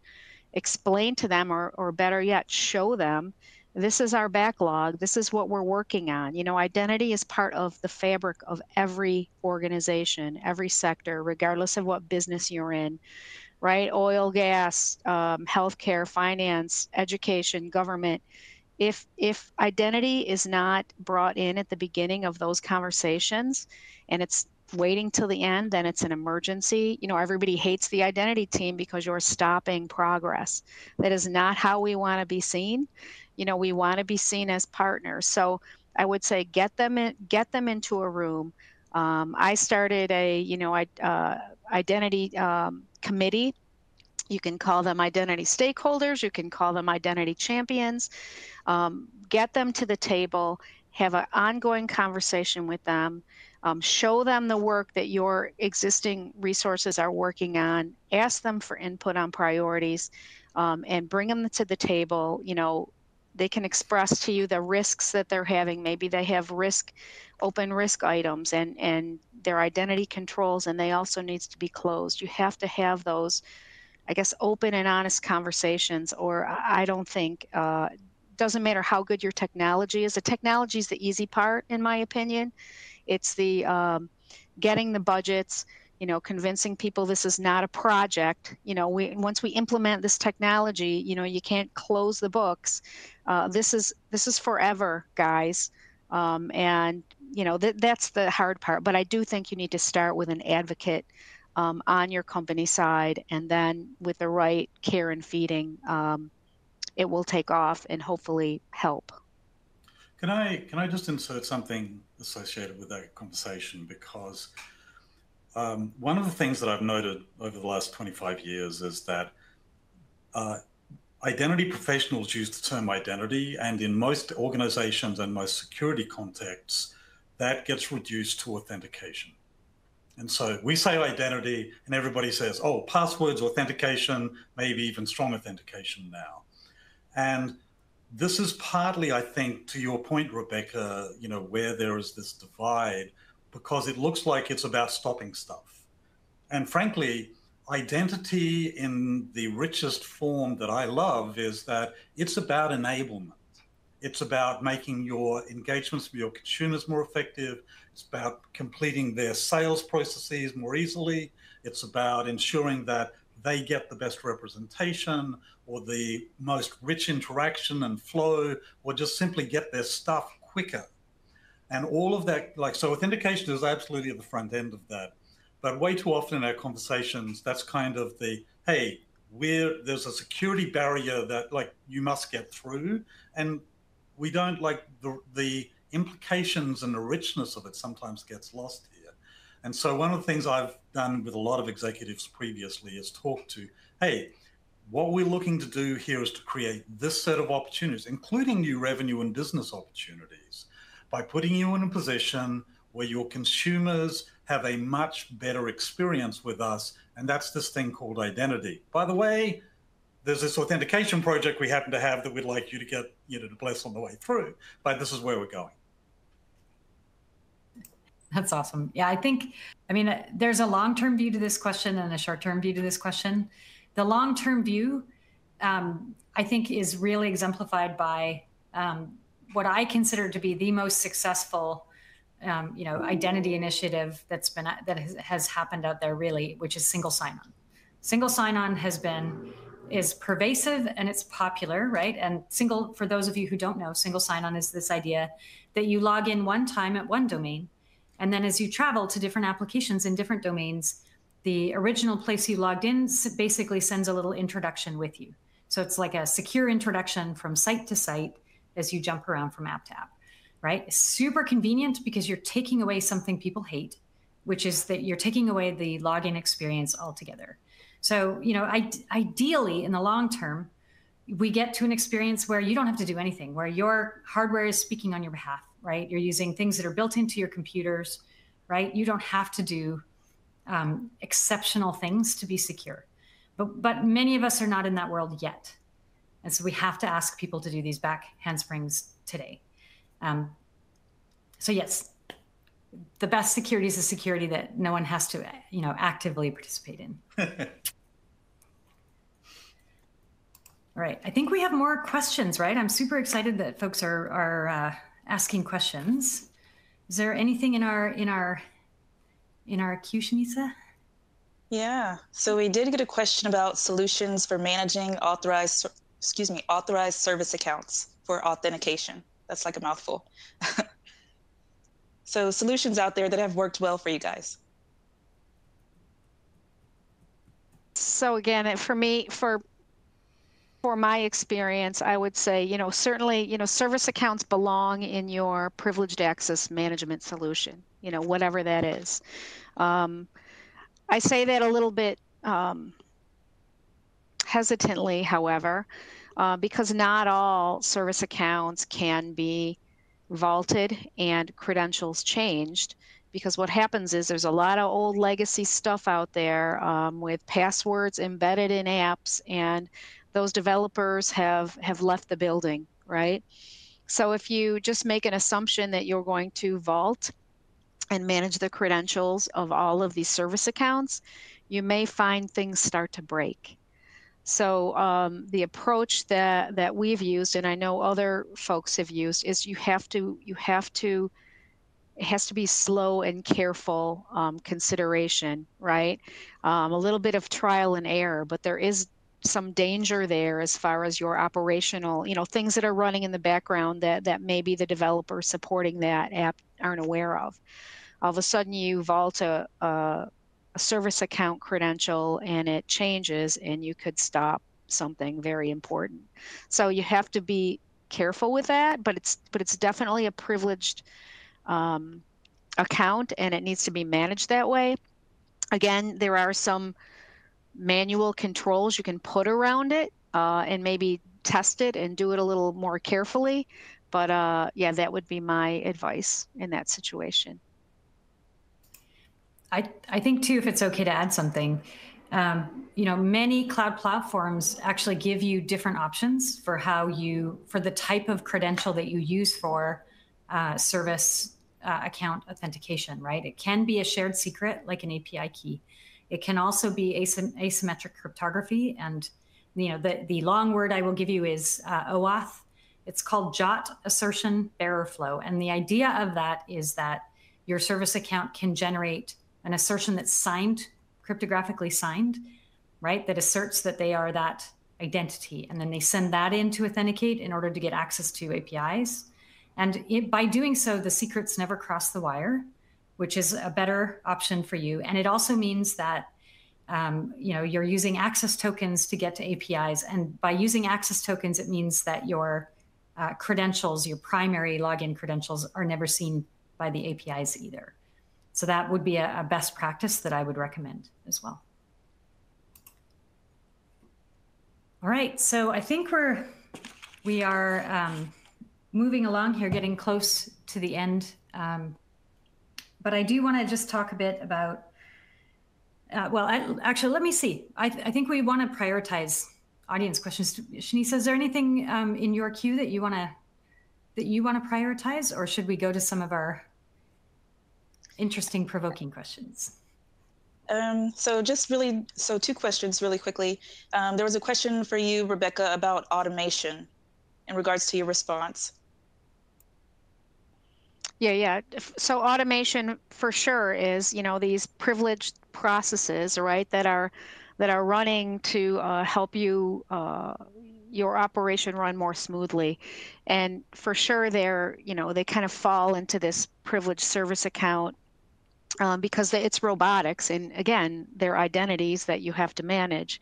explain to them or or better yet, show them this is our backlog this is what we're working on. You know identity is part of the fabric of every organization every sector regardless of what business you're in right? Oil gas um, healthcare finance education government. If if identity is not brought in at the beginning of those conversations and it's waiting till the end then it's an emergency. You know everybody hates the identity team because you're stopping progress. That is not how we want to be seen. You know we want to be seen as partners. So i would say get them in get them into a room. Um, i started a you know I, uh, identity um, committee. You can call them identity stakeholders. You can call them identity champions. Um, get them to the table. Have an ongoing conversation with them um, show them the work that your existing resources are working on ask them for input on priorities um, and bring them to the table you know they can express to you the risks that they're having. Maybe they have risk, open risk items and, and their identity controls, and they also needs to be closed. You have to have those, I guess, open and honest conversations, or I don't think, uh, doesn't matter how good your technology is. The technology is the easy part, in my opinion. It's the um, getting the budgets, you know convincing people this is not a project. You know we once we implement this technology you know you can't close the books. Uh, this is this is forever guys. Um, and you know th- that's the hard part. But i do think you need to start with an advocate um, on your company side. And then with the right care and feeding um, it will take off and hopefully help. Can i can i just insert something associated with that conversation because um, one of the things that I've noted over the last 25 years is that uh, identity professionals use the term identity, and in most organizations and most security contexts, that gets reduced to authentication. And so we say identity, and everybody says, oh, passwords, authentication, maybe even strong authentication now. And this is partly, I think, to your point, Rebecca, you know, where there is this divide because it looks like it's about stopping stuff. And frankly, identity in the richest form that I love is that it's about enablement. It's about making your engagements with your consumers more effective. It's about completing their sales processes more easily. It's about ensuring that they get the best representation or the most rich interaction and flow, or just simply get their stuff quicker and all of that, like, so authentication is absolutely at the front end of that. But way too often in our conversations, that's kind of the, hey, we're, there's a security barrier that like you must get through. And we don't like the, the implications and the richness of it sometimes gets lost here. And so one of the things I've done with a lot of executives previously is talk to, hey, what we're looking to do here is to create this set of opportunities, including new revenue and business opportunities by putting you in a position where your consumers have a much better experience with us. And that's this thing called identity. By the way, there's this authentication project we happen to have that we'd like you to get you know to bless on the way through. But this is where we're going. That's awesome. Yeah, I think, I mean, there's a long term view to this question and a short term view to this question. The long term view, um, I think, is really exemplified by um, what I consider to be the most successful. Um, you know, identity initiative that's been that has, has happened out there really, which is single sign-on. Single sign-on has been is pervasive and it's popular, right? And single, for those of you who don't know, single sign-on is this idea that you log in one time at one domain and then as you travel to different applications in different domains, the original place you logged in basically sends a little introduction with you. So it's like a secure introduction from site to site as you jump around from app to app, right? Super convenient because you're taking away something people hate, which is that you're taking away the login experience altogether. So, you know, I, ideally in the long term, we get to an experience where you don't have to do anything, where your hardware is speaking on your behalf right? You're using things that are built into your computers, right? You don't have to do um, exceptional things to be secure. But, but many of us are not in that world yet. And so we have to ask people to do these back handsprings today. Um, so yes, the best security is a security that no one has to, you know, actively participate in. All right, I think we have more questions, right? I'm super excited that folks are are uh, asking questions. Is there anything in our in our in our queue, Shinesa? Yeah. So we did get a question about solutions for managing authorized excuse me, authorized service accounts for authentication. That's like a mouthful. so solutions out there that have worked well for you guys. So again, for me, for for my experience, I would say, you know, certainly, you know, service accounts belong in your privileged access management solution, you know, whatever that is. Um, I say that a little bit um, hesitantly, however, uh, because not all service accounts can be vaulted and credentials changed because what happens is there's a lot of old legacy stuff out there um, with passwords embedded in apps and those developers have have left the building, right? So if you just make an assumption that you're going to vault and manage the credentials of all of these service accounts, you may find things start to break. So um, the approach that that we've used, and I know other folks have used, is you have to you have to it has to be slow and careful um, consideration, right? Um, a little bit of trial and error, but there is some danger there as far as your operational, you know, things that are running in the background that that maybe the developer supporting that app aren't aware of. All of a sudden, you vault a, a, a service account credential and it changes, and you could stop something very important. So you have to be careful with that, but it's but it's definitely a privileged um, account, and it needs to be managed that way. Again, there are some manual controls you can put around it uh, and maybe test it and do it a little more carefully. But uh, yeah, that would be my advice in that situation. I, I think too, if it's okay to add something, um, you know, many cloud platforms actually give you different options for how you, for the type of credential that you use for uh, service uh, account authentication, right? It can be a shared secret like an API key. It can also be asym asymmetric cryptography. And you know, the, the long word I will give you is uh, OAuth. It's called JWT assertion bearer flow. And the idea of that is that your service account can generate an assertion that's signed, cryptographically signed, right? That asserts that they are that identity. And then they send that in to authenticate in order to get access to APIs. And it, by doing so, the secrets never cross the wire which is a better option for you. And it also means that um, you know you're using access tokens to get to APIs, and by using access tokens, it means that your uh, credentials, your primary login credentials, are never seen by the APIs either. So that would be a, a best practice that I would recommend as well. All right, so I think we're we are um, moving along here, getting close to the end. Um, but I do want to just talk a bit about. Uh, well, I, actually, let me see. I, I think we want to prioritize audience questions. Shinesa, is there anything um, in your queue that you want to that you want to prioritize, or should we go to some of our interesting, provoking questions? Um, so just really, so two questions really quickly. Um, there was a question for you, Rebecca, about automation in regards to your response. Yeah, yeah. So automation for sure is, you know, these privileged processes, right, that are that are running to uh, help you uh, your operation run more smoothly. And for sure, they're, you know, they kind of fall into this privileged service account um, because it's robotics and again they're identities that you have to manage.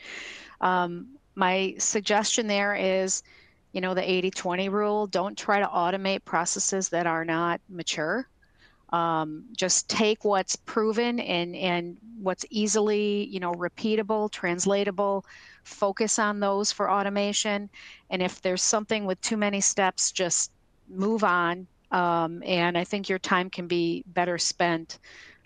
Um, my suggestion there is you know the 80-20 rule don't try to automate processes that are not mature. Um, just take what's proven and and what's easily you know repeatable translatable focus on those for automation. And if there's something with too many steps just move on. Um, and i think your time can be better spent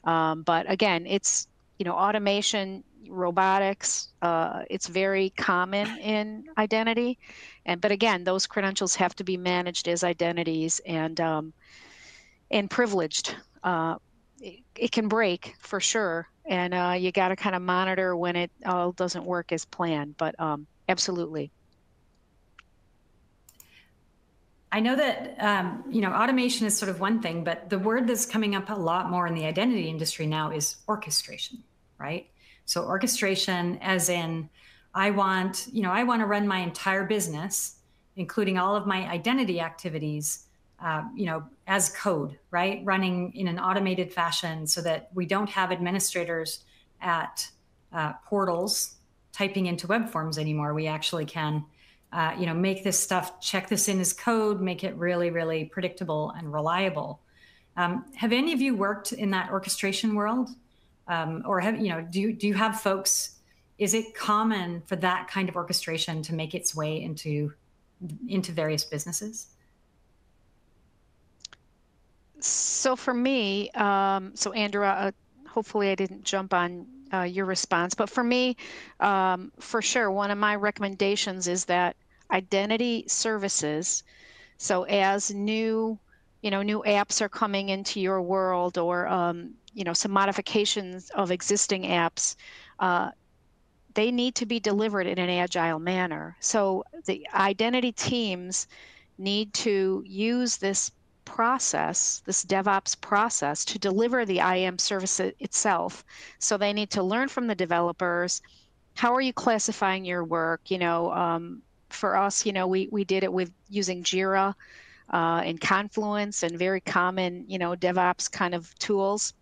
um, but again, it's you know automation, robotics. Uh, it's very common in identity, and but again, those credentials have to be managed as identities and um, and privileged. Uh, it, it, can break for sure, and uh, you got to kind of monitor when it all doesn't work as planned. But um, absolutely. I know that um, you know automation is sort of one thing, but the word that's coming up a lot more in the identity industry now is orchestration, right? So orchestration, as in, I want you know I want to run my entire business, including all of my identity activities, uh, you know, as code, right? Running in an automated fashion, so that we don't have administrators at uh, portals typing into web forms anymore. We actually can uh, you know, make this stuff, check this in as code, make it really, really predictable and reliable. Um, have any of you worked in that orchestration world? Um, or have, you know, do you, do you have folks, is it common for that kind of orchestration to make its way into, into various businesses? So for me, um, so Andrew, uh, hopefully I didn't jump on uh, your response. But for me, um, for sure, one of my recommendations is that identity services. So as new, you know, new apps are coming into your world, or um, you know, some modifications of existing apps, uh, they need to be delivered in an agile manner. So the identity teams need to use this process, this DevOps process, to deliver the IAM service itself. So they need to learn from the developers. How are you classifying your work? You know, um, for us, you know, we we did it with using Jira uh, and Confluence and very common, you know, DevOps kind of tools.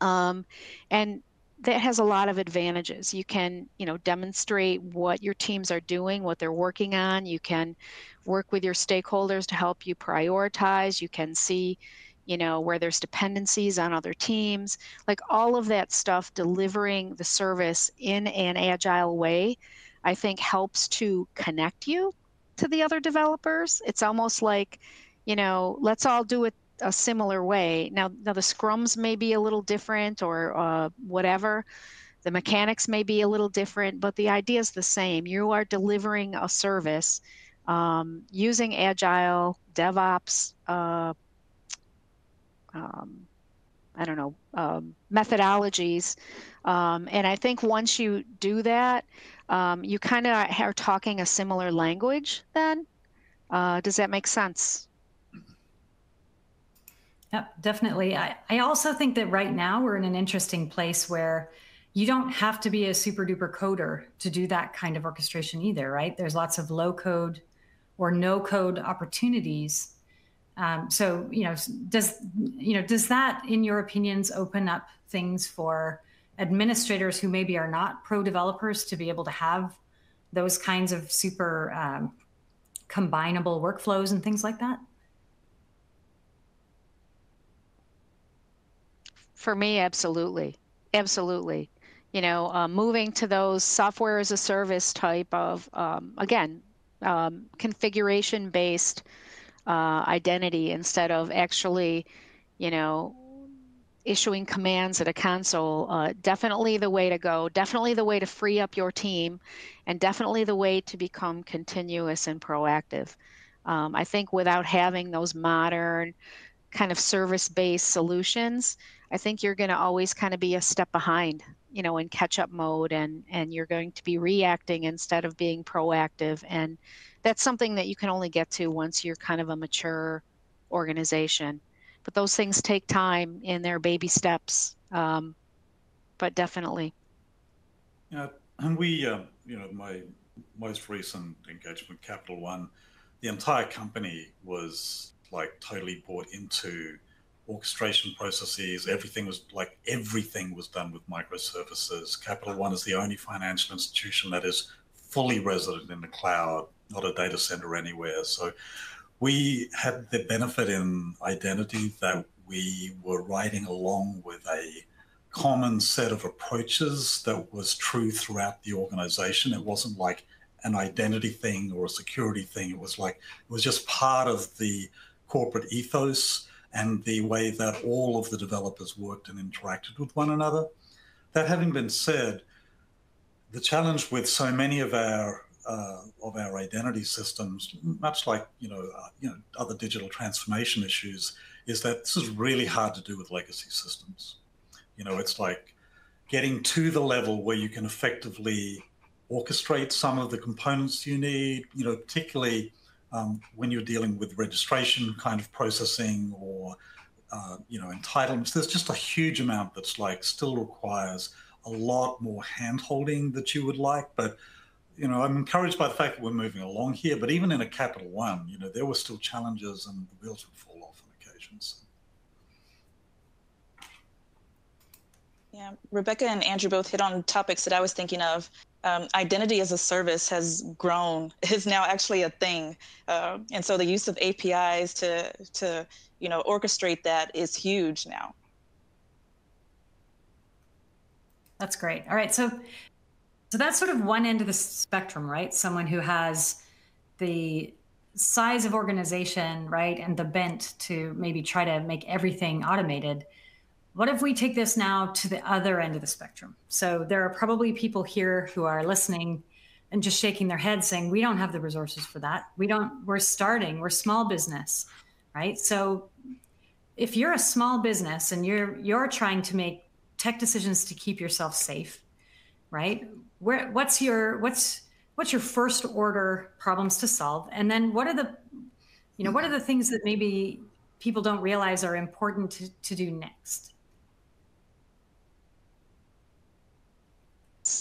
Um, and that has a lot of advantages. You can, you know, demonstrate what your teams are doing, what they're working on. You can work with your stakeholders to help you prioritize. You can see, you know, where there's dependencies on other teams. Like all of that stuff, delivering the service in an agile way, I think helps to connect you to the other developers. It's almost like, you know, let's all do it a similar way. Now, now the scrums may be a little different or uh, whatever. The mechanics may be a little different, but the idea is the same. You are delivering a service um, using agile DevOps. Uh, um, I don't know um, methodologies, um, and I think once you do that, um, you kind of are talking a similar language. Then, uh, does that make sense? Yep, definitely. I, I also think that right now we're in an interesting place where you don't have to be a super duper coder to do that kind of orchestration either, right? There's lots of low code or no code opportunities. Um, so, you know, does you know does that, in your opinions, open up things for administrators who maybe are not pro developers to be able to have those kinds of super um, combinable workflows and things like that? For me, absolutely. Absolutely. You know, uh, moving to those software as a service type of, um, again, um, configuration based uh, identity instead of actually, you know, issuing commands at a console, uh, definitely the way to go, definitely the way to free up your team, and definitely the way to become continuous and proactive. Um, I think without having those modern kind of service based solutions, I think you're going to always kind of be a step behind, you know, in catch up mode and, and you're going to be reacting instead of being proactive. And that's something that you can only get to once you're kind of a mature organization. But those things take time in their baby steps. Um, but definitely. Yeah, and we, uh, you know, my most recent engagement, Capital One, the entire company was like totally bought into orchestration processes. Everything was like everything was done with microservices. Capital One is the only financial institution that is fully resident in the cloud, not a data center anywhere. So we had the benefit in identity that we were riding along with a common set of approaches that was true throughout the organization. It wasn't like an identity thing or a security thing. It was like it was just part of the corporate ethos and the way that all of the developers worked and interacted with one another. That having been said, the challenge with so many of our uh, of our identity systems, much like you know, uh, you know other digital transformation issues, is that this is really hard to do with legacy systems. You know, it's like getting to the level where you can effectively orchestrate some of the components you need, you know, particularly um, when you're dealing with registration kind of processing or, uh, you know, entitlements. There's just a huge amount that's like still requires a lot more hand holding that you would like. But, you know, I'm encouraged by the fact that we're moving along here. But even in a Capital One, you know, there were still challenges and the wheels would fall off on occasions. Yeah, Rebecca and Andrew both hit on topics that I was thinking of. Um, identity as a service has grown is now actually a thing. Uh, and so the use of apis to to you know orchestrate that is huge now. That's great. All right so so that's sort of one end of the spectrum right? Someone who has the size of organization right and the bent to maybe try to make everything automated what if we take this now to the other end of the spectrum? So there are probably people here who are listening and just shaking their head saying, we don't have the resources for that. We don't, we're starting, we're small business, right? So if you're a small business and you're you're trying to make tech decisions to keep yourself safe, right? Where what's your what's what's your first order problems to solve? And then what are the you know, what are the things that maybe people don't realize are important to, to do next?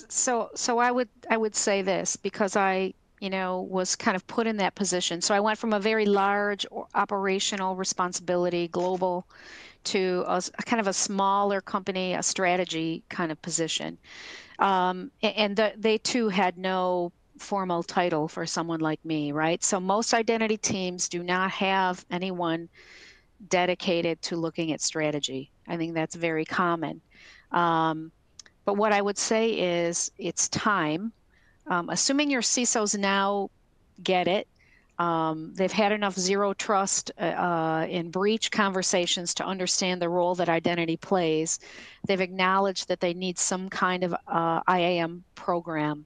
So so I would I would say this because I you know was kind of put in that position. So I went from a very large operational responsibility, global, to a, kind of a smaller company, a strategy kind of position, um, and the, they too had no formal title for someone like me, right? So most identity teams do not have anyone dedicated to looking at strategy. I think that's very common. Um, but what I would say is it's time. Um, assuming your CISOs now get it, um, they've had enough zero trust uh, uh, in breach conversations to understand the role that identity plays. They've acknowledged that they need some kind of uh, IAM program.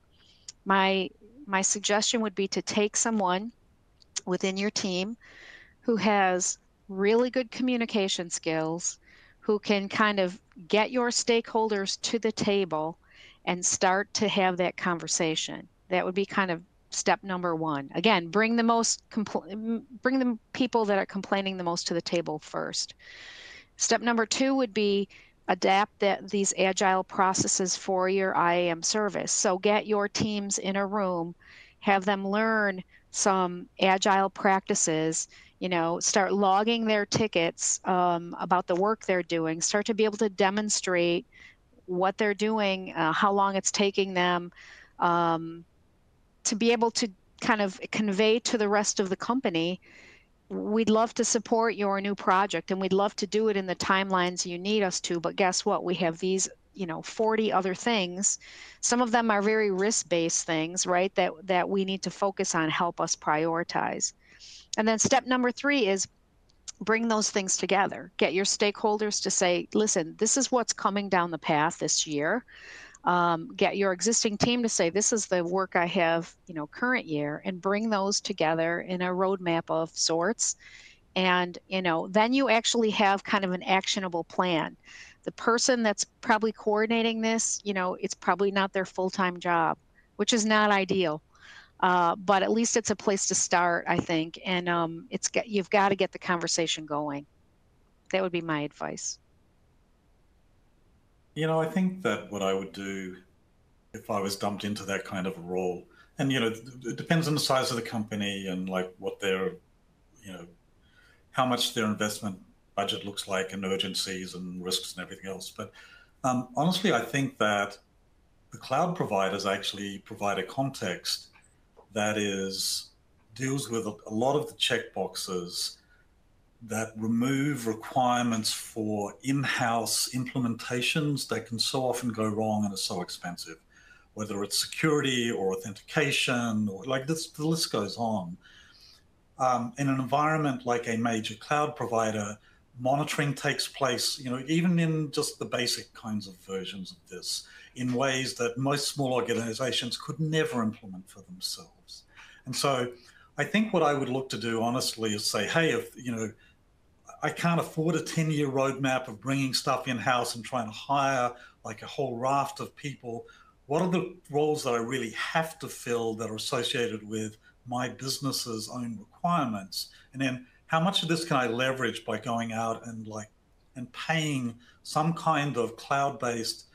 My my suggestion would be to take someone within your team who has really good communication skills, who can kind of get your stakeholders to the table and start to have that conversation. That would be kind of step number one. Again, bring the most compl- bring the people that are complaining the most to the table first. Step number two would be adapt that these agile processes for your IAM service. So get your teams in a room, have them learn some agile practices you know start logging their tickets um, about the work they're doing start to be able to demonstrate what they're doing uh, how long it's taking them um, to be able to kind of convey to the rest of the company we'd love to support your new project and we'd love to do it in the timelines you need us to but guess what? We have these you know 40 other things. Some of them are very risk based things right that that we need to focus on help us prioritize and then step number three is bring those things together. Get your stakeholders to say, listen, this is what's coming down the path this year. Um, get your existing team to say, this is the work I have, you know, current year, and bring those together in a roadmap of sorts. And, you know, then you actually have kind of an actionable plan. The person that's probably coordinating this, you know, it's probably not their full time job, which is not ideal. Uh, but at least it's a place to start, I think. And um, it's get, you've got to get the conversation going. That would be my advice. You know, I think that what I would do if I was dumped into that kind of role, and you know, it depends on the size of the company and like what their, you know, how much their investment budget looks like and urgencies and risks and everything else. But um, honestly, I think that the cloud providers actually provide a context that is deals with a, lot of the check boxes that remove requirements for in-house implementations that can so often go wrong and are so expensive, whether it's security or authentication or like this, the list goes on. Um, in an environment like a major cloud provider, monitoring takes place, you know, even in just the basic kinds of versions of this, in ways that most small organizations could never implement for themselves. And so I think what I would look to do honestly is say, hey, if, you know, I can't afford a 10 year roadmap of bringing stuff in house and trying to hire like a whole raft of people. What are the roles that I really have to fill that are associated with my business's own requirements? And then how much of this can I leverage by going out and like and paying some kind of cloud based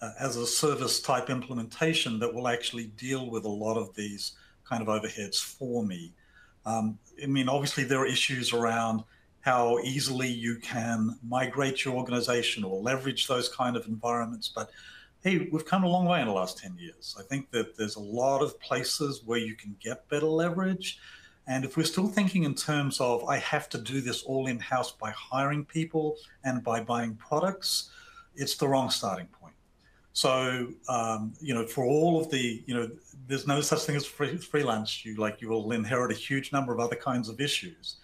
uh, as a service type implementation that will actually deal with a lot of these kind of overheads for me. Um, I mean, obviously, there are issues around how easily you can migrate your organization or leverage those kind of environments. But hey, we've come a long way in the last 10 years. I think that there's a lot of places where you can get better leverage. And if we're still thinking in terms of, I have to do this all in house by hiring people and by buying products, it's the wrong starting point. So, um, you know, for all of the, you know, there's no such thing as free, freelance. You like, you will inherit a huge number of other kinds of issues.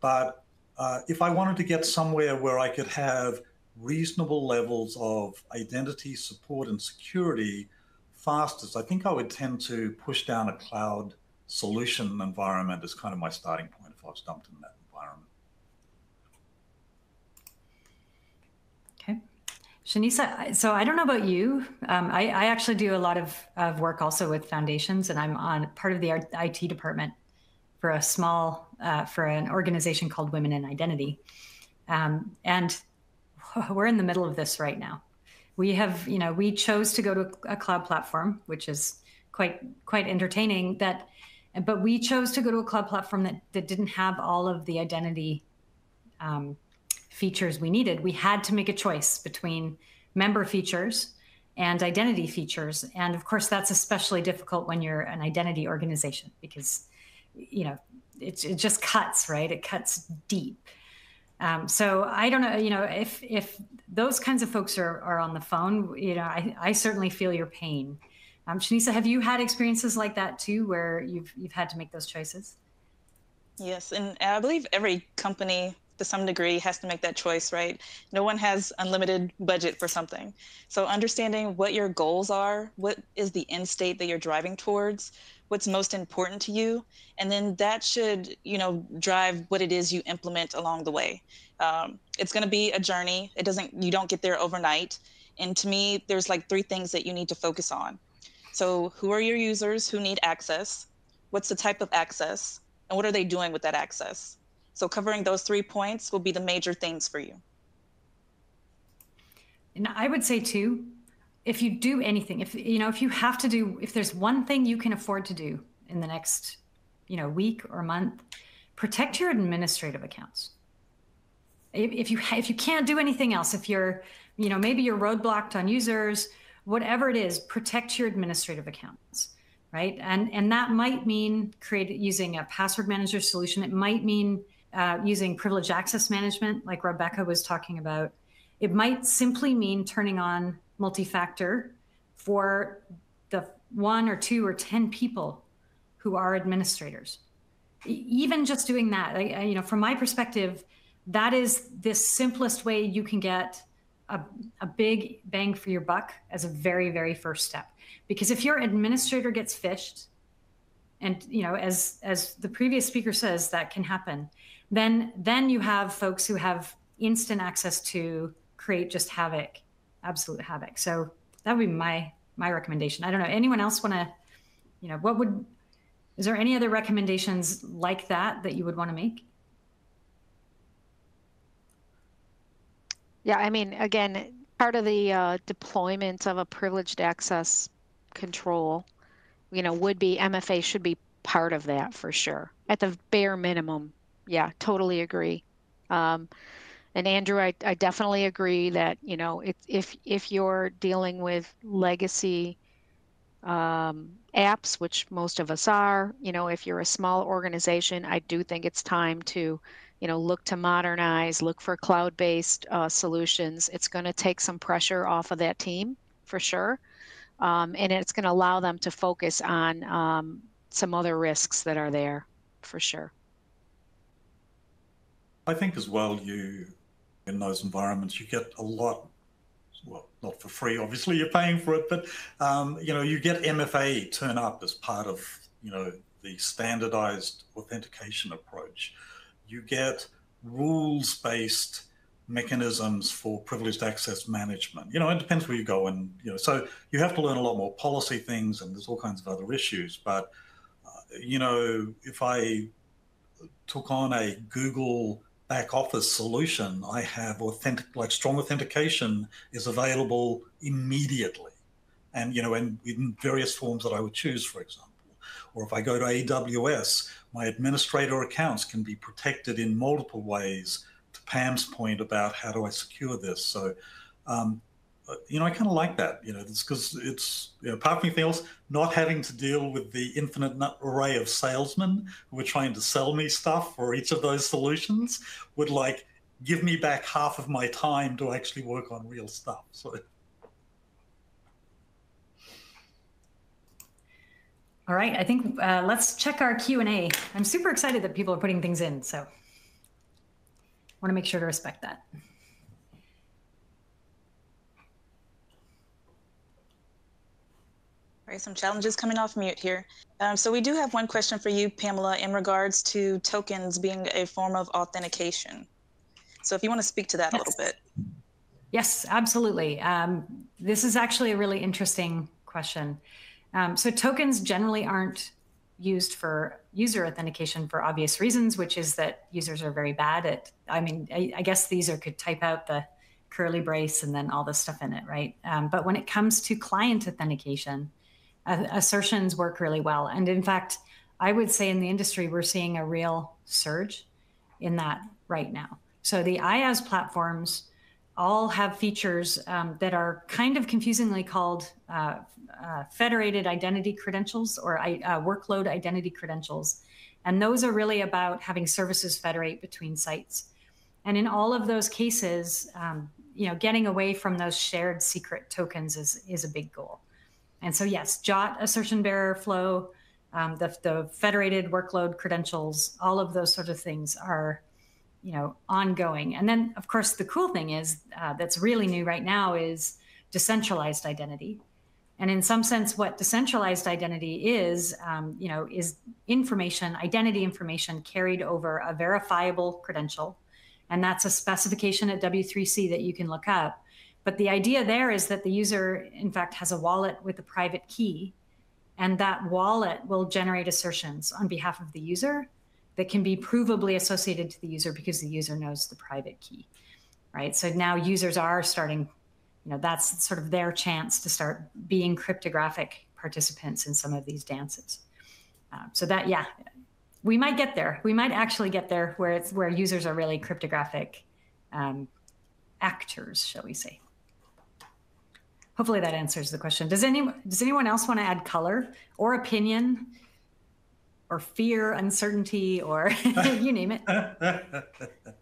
But uh, if I wanted to get somewhere where I could have reasonable levels of identity support and security fastest, I think I would tend to push down a cloud solution environment as kind of my starting point if I was dumped in that environment. Okay. Shinesa, so I don't know about you. Um, I, I, actually do a lot of, of work also with foundations, and I'm on part of the IT department for a small uh, for an organization called Women in Identity, um, and we're in the middle of this right now. We have, you know, we chose to go to a cloud platform, which is quite quite entertaining. That, but we chose to go to a cloud platform that that didn't have all of the identity um, features we needed. We had to make a choice between member features and identity features, and of course, that's especially difficult when you're an identity organization because you know, it, it just cuts, right? It cuts deep. Um, so I don't know, you know, if if those kinds of folks are, are on the phone, you know, I, I certainly feel your pain. Um, Shinesa, have you had experiences like that too, where you've you've had to make those choices? Yes, and I believe every company to some degree has to make that choice, right? No one has unlimited budget for something. So understanding what your goals are, what is the end state that you're driving towards, what's most important to you and then that should you know drive what it is you implement along the way. Um, it's going to be a journey. It doesn't you don't get there overnight. And to me there's like three things that you need to focus on. So who are your users who need access? What's the type of access? And what are they doing with that access so covering those three points will be the major things for you and i would say too if you do anything, if you know, if you have to do, if there's one thing you can afford to do in the next, you know, week or month, protect your administrative accounts. If, you if you can't do anything else, if you're, you know, maybe you're roadblocked on users, whatever it is, protect your administrative accounts, right? And and that might mean create using a password manager solution. It might mean uh, using privileged access management, like Rebecca was talking about. It might simply mean turning on multi-factor for the one or two or 10 people who are administrators. even just doing that, you know, from my perspective, that is the simplest way you can get a, a big bang for your buck as a very, very first step. Because if your administrator gets phished, and you know, as as the previous speaker says, that can happen, then then you have folks who have instant access to create just havoc, absolute havoc. So that would be my my recommendation. I don't know. Anyone else want to, you know, what would is there any other recommendations like that that you would want to make? Yeah, I mean, again, part of the uh, deployment of a privileged access control, you know, would be MFA should be part of that for sure. At the bare minimum. Yeah, totally agree. Um, and Andrew, I, I definitely agree that, you know, if, if, if you're dealing with legacy um, apps, which most of us are. You know, if you're a small organization, I do think it's time to, you know, look to modernize, look for cloud-based uh, solutions. It's going to take some pressure off of that team for sure, um, and it's going to allow them to focus on um, some other risks that are there for sure. I think as well, you in those environments, you get a lot well, not for free, obviously you're paying for it, but um, you know, you get MFA turn up as part of you know the standardized authentication approach. You get rules-based mechanisms for privileged access management. You know, it depends where you go, and you know, so you have to learn a lot more policy things, and there's all kinds of other issues. But uh, you know, if I took on a Google back office solution, I have authentic, like strong authentication is available immediately. And, you know, in, in various forms that I would choose, for example. Or if I go to AWS, my administrator accounts can be protected in multiple ways to Pam's point about how do I secure this. So um, you know, I kind of like that, you know, because it's, you know, apart from anything else, not having to deal with the infinite array of salesmen who are trying to sell me stuff for each of those solutions would like give me back half of my time to actually work on real stuff. So. All right, I think uh, let's check our Q&A. I'm super excited that people are putting things in, so want to make sure to respect that. Some challenges coming off mute here. Um, so we do have one question for you, Pamela, in regards to tokens being a form of authentication. So if you want to speak to that yes. a little bit. Yes, absolutely. Um, this is actually a really interesting question. Um, so tokens generally aren't used for user authentication for obvious reasons, which is that users are very bad at, I mean, I, I guess these are could type out the curly brace and then all the stuff in it, right? Um, but when it comes to client authentication, assertions work really well. And in fact, I would say in the industry, we're seeing a real surge in that right now. So the IaaS platforms all have features um, that are kind of confusingly called uh, uh, federated identity credentials or uh, workload identity credentials. And those are really about having services federate between sites. And in all of those cases, um, you know, getting away from those shared secret tokens is, is a big goal. And so, yes, JWT, assertion bearer flow, um, the, the federated workload credentials, all of those sort of things are, you know, ongoing. And then, of course, the cool thing is uh, that's really new right now is decentralized identity. And in some sense, what decentralized identity is, um, you know, is information, identity information carried over a verifiable credential. And that's a specification at W3C that you can look up but the idea there is that the user, in fact, has a wallet with a private key, and that wallet will generate assertions on behalf of the user that can be provably associated to the user because the user knows the private key, right? So now users are starting, you know, that's sort of their chance to start being cryptographic participants in some of these dances. Uh, so that, yeah, we might get there. We might actually get there where it's where users are really cryptographic um, actors, shall we say? Hopefully that answers the question. Does anyone does anyone else want to add color or opinion or fear, uncertainty, or you name it?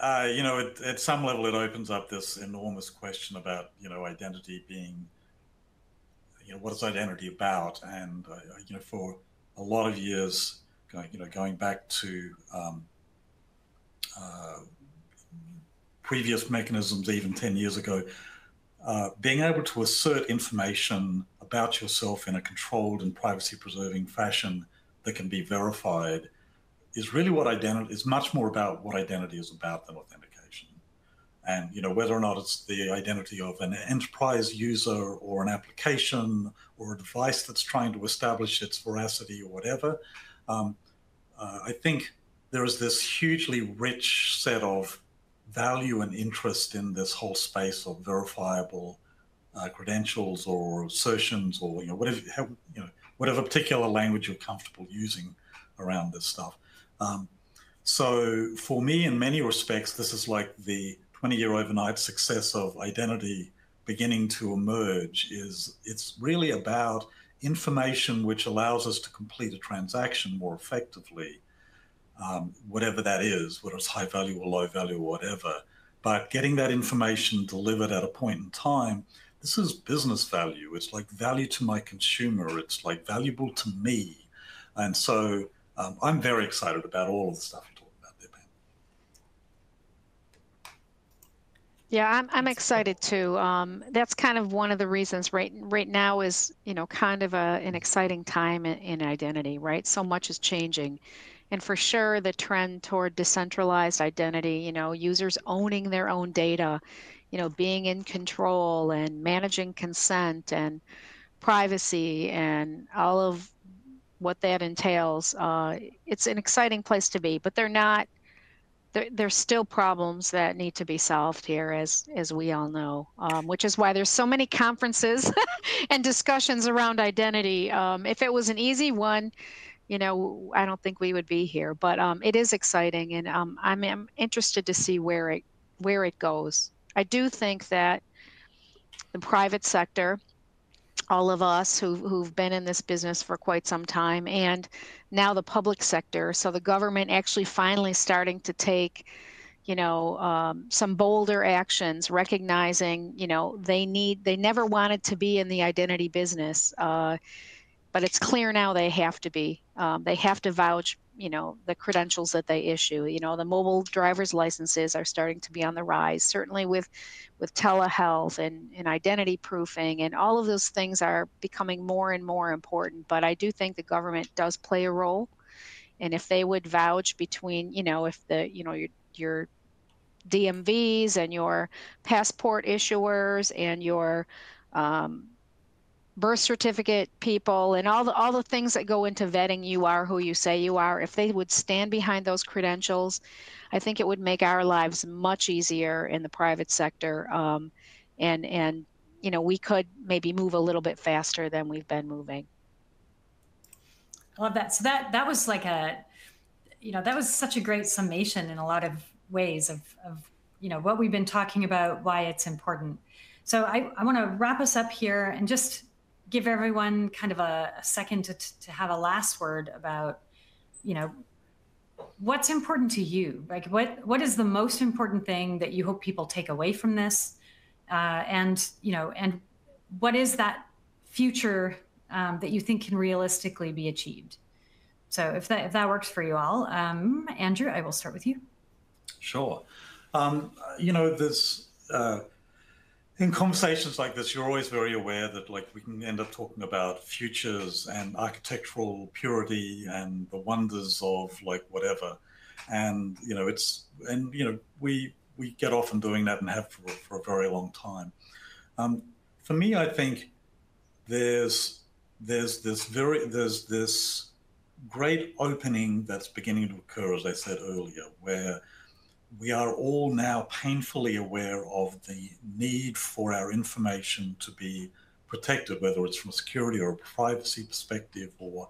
Uh, you know, it, at some level, it opens up this enormous question about you know identity being, you know, what is identity about? And uh, you know, for a lot of years, going, you know, going back to um, uh, previous mechanisms, even 10 years ago, uh, being able to assert information about yourself in a controlled and privacy preserving fashion that can be verified is really what identity is much more about what identity is about than authentication. And you know whether or not it's the identity of an enterprise user or an application or a device that's trying to establish its veracity or whatever. Um, uh, I think there is this hugely rich set of value and interest in this whole space of verifiable uh, credentials or assertions or you know whatever you know whatever particular language you're comfortable using around this stuff. Um, so for me, in many respects, this is like the 20-year overnight success of identity beginning to emerge. Is it's really about information which allows us to complete a transaction more effectively, um, whatever that is, whether it's high value or low value or whatever. But getting that information delivered at a point in time, this is business value. It's like value to my consumer. It's like valuable to me. And so um, I'm very excited about all of the stuff you're talking about there, Ben. Yeah, I'm I'm excited too. Um, that's kind of one of the reasons right right now is you know kind of a, an exciting time in, in identity, right? So much is changing, and for sure the trend toward decentralized identity, you know, users owning their own data, you know, being in control and managing consent and privacy and all of what that entails. Uh, it's an exciting place to be, but they're not. There, there's still problems that need to be solved here, as as we all know, um, which is why there's so many conferences and discussions around identity. Um, if it was an easy one, you know, I don't think we would be here. But um, it is exciting, and um, I'm, I'm interested to see where it where it goes. I do think that the private sector all of us who, who've been in this business for quite some time and now the public sector so the government actually finally starting to take you know um, some bolder actions recognizing you know they need they never wanted to be in the identity business uh, but it's clear now they have to be um, they have to vouch you know the credentials that they issue. You know the mobile driver's licenses are starting to be on the rise certainly with with telehealth and, and identity proofing and all of those things are becoming more and more important but i do think the government does play a role. And if they would vouch between you know if the you know your your dmvs and your passport issuers and your um, birth certificate people and all the all the things that go into vetting you are who you say you are if they would stand behind those credentials i think it would make our lives much easier in the private sector um, and and you know we could maybe move a little bit faster than we've been moving. I love that. So that that was like a you know that was such a great summation in a lot of ways of of you know what we've been talking about why it's important. So I, I want to wrap us up here and just give everyone kind of a, a second to, to have a last word about, you know, what's important to you? Like what, what is the most important thing that you hope people take away from this? Uh, and, you know, and what is that future um, that you think can realistically be achieved? So if that, if that works for you all, um, Andrew, I will start with you. Sure. Um, you know, there's, uh, in conversations like this, you're always very aware that like we can end up talking about futures and architectural purity and the wonders of like whatever, and you know it's and you know we we get off on doing that and have for, for a very long time. Um, for me, I think there's there's this very there's this great opening that's beginning to occur, as I said earlier, where we are all now painfully aware of the need for our information to be protected, whether it's from a security or a privacy perspective, or,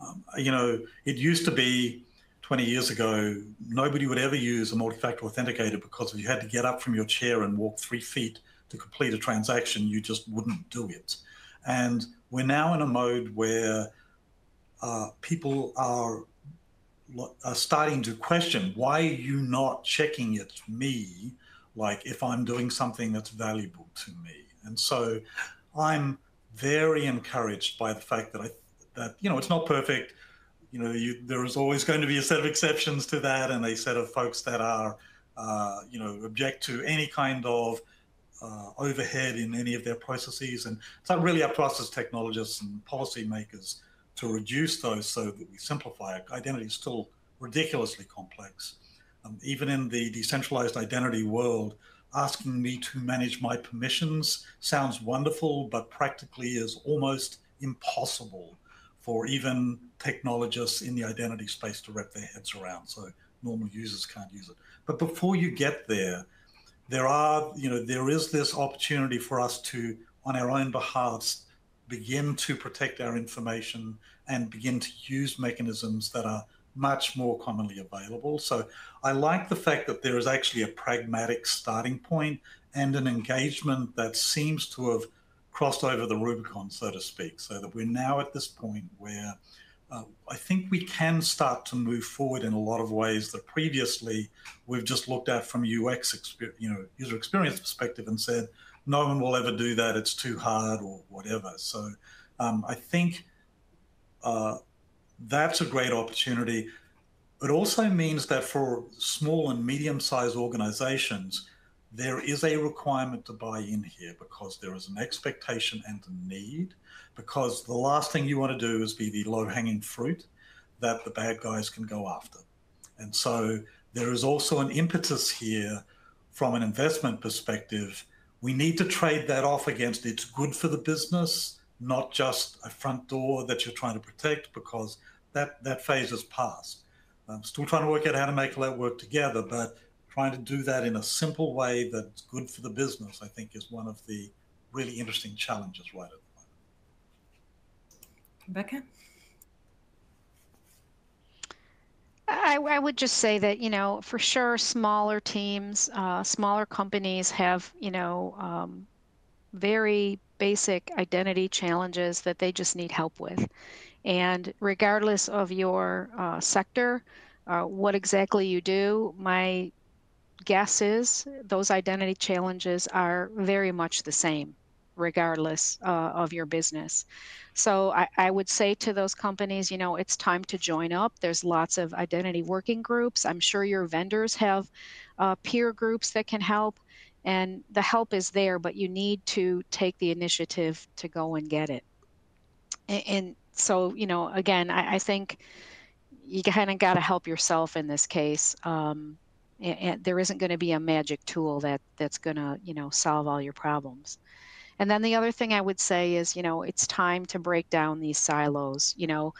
um, you know, it used to be 20 years ago, nobody would ever use a multi factor authenticator because if you had to get up from your chair and walk three feet to complete a transaction, you just wouldn't do it. And we're now in a mode where uh, people are are starting to question why are you not checking it me? Like if i'm doing something that's valuable to me? And so i'm very encouraged by the fact that i that you know it's not perfect. You know, you, there is always going to be a set of exceptions to that, and a set of folks that are, uh, you know, object to any kind of uh, overhead in any of their processes. And it's not really up to us as technologists and policymakers to reduce those so that we simplify it. Identity is still ridiculously complex. Um, even in the decentralized identity world, asking me to manage my permissions sounds wonderful, but practically is almost impossible for even technologists in the identity space to wrap their heads around. So normal users can't use it. But before you get there, there are, you know, there is this opportunity for us to, on our own behalves, begin to protect our information and begin to use mechanisms that are much more commonly available. So I like the fact that there is actually a pragmatic starting point and an engagement that seems to have crossed over the Rubicon, so to speak, so that we're now at this point where uh, I think we can start to move forward in a lot of ways that previously we've just looked at from UX, you know, user experience perspective and said, no one will ever do that. It's too hard or whatever. So um, I think uh, that's a great opportunity. It also means that for small and medium sized organizations, there is a requirement to buy in here because there is an expectation and a need. Because the last thing you want to do is be the low hanging fruit that the bad guys can go after. And so there is also an impetus here from an investment perspective. We need to trade that off against it's good for the business, not just a front door that you're trying to protect, because that, that phase is past. I'm still trying to work out how to make all that work together, but trying to do that in a simple way that's good for the business, I think, is one of the really interesting challenges right at the moment. Rebecca? I, I, would just say that you know for sure smaller teams uh, smaller companies have you know um, very basic identity challenges that they just need help with. And regardless of your uh, sector uh, what exactly you do my guess is those identity challenges are very much the same, regardless uh, of your business. So I, I, would say to those companies, you know, it's time to join up. There's lots of identity working groups. I'm sure your vendors have uh, peer groups that can help. And the help is there, but you need to take the initiative to go and get it. And, and so, you know, again, I, I think you kind of got to help yourself in this case. Um, and, there isn't going to be a magic tool that that's going to you know solve all your problems and then the other thing i would say is you know it's time to break down these silos you know.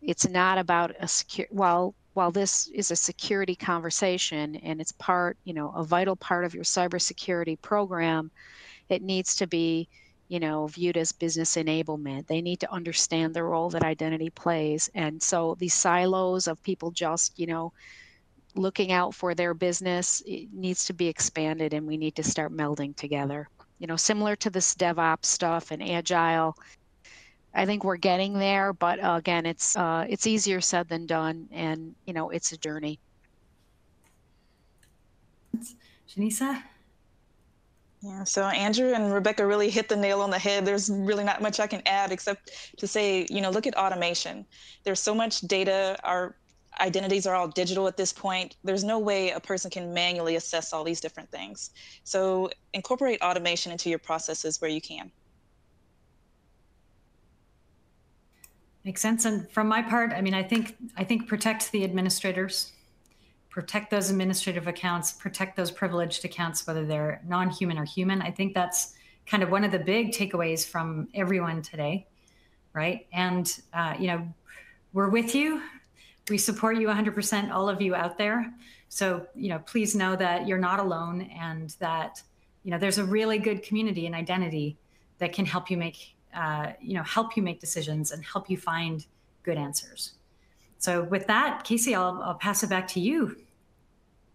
It's not about a secure while while this is a security conversation and it's part you know a vital part of your cybersecurity program it needs to be you know viewed as business enablement. They need to understand the role that identity plays. And so these silos of people just you know looking out for their business needs to be expanded and we need to start melding together. You know, similar to this DevOps stuff and agile. I think we're getting there, but uh, again, it's uh, it's easier said than done, and you know, it's a journey. Shinesa? Yeah, so Andrew and Rebecca really hit the nail on the head. There's really not much I can add except to say, you know, look at automation. There's so much data. Our identities are all digital at this point. There's no way a person can manually assess all these different things. So incorporate automation into your processes where you can. Makes sense. And from my part, I mean, I think I think protect the administrators, protect those administrative accounts, protect those privileged accounts, whether they're non-human or human. I think that's kind of one of the big takeaways from everyone today, right? And uh, you know, we're with you we support you 100%, all of you out there. So, you know, please know that you're not alone and that, you know, there's a really good community and identity that can help you make, uh, you know, help you make decisions and help you find good answers. So with that, Casey, I'll, I'll pass it back to you.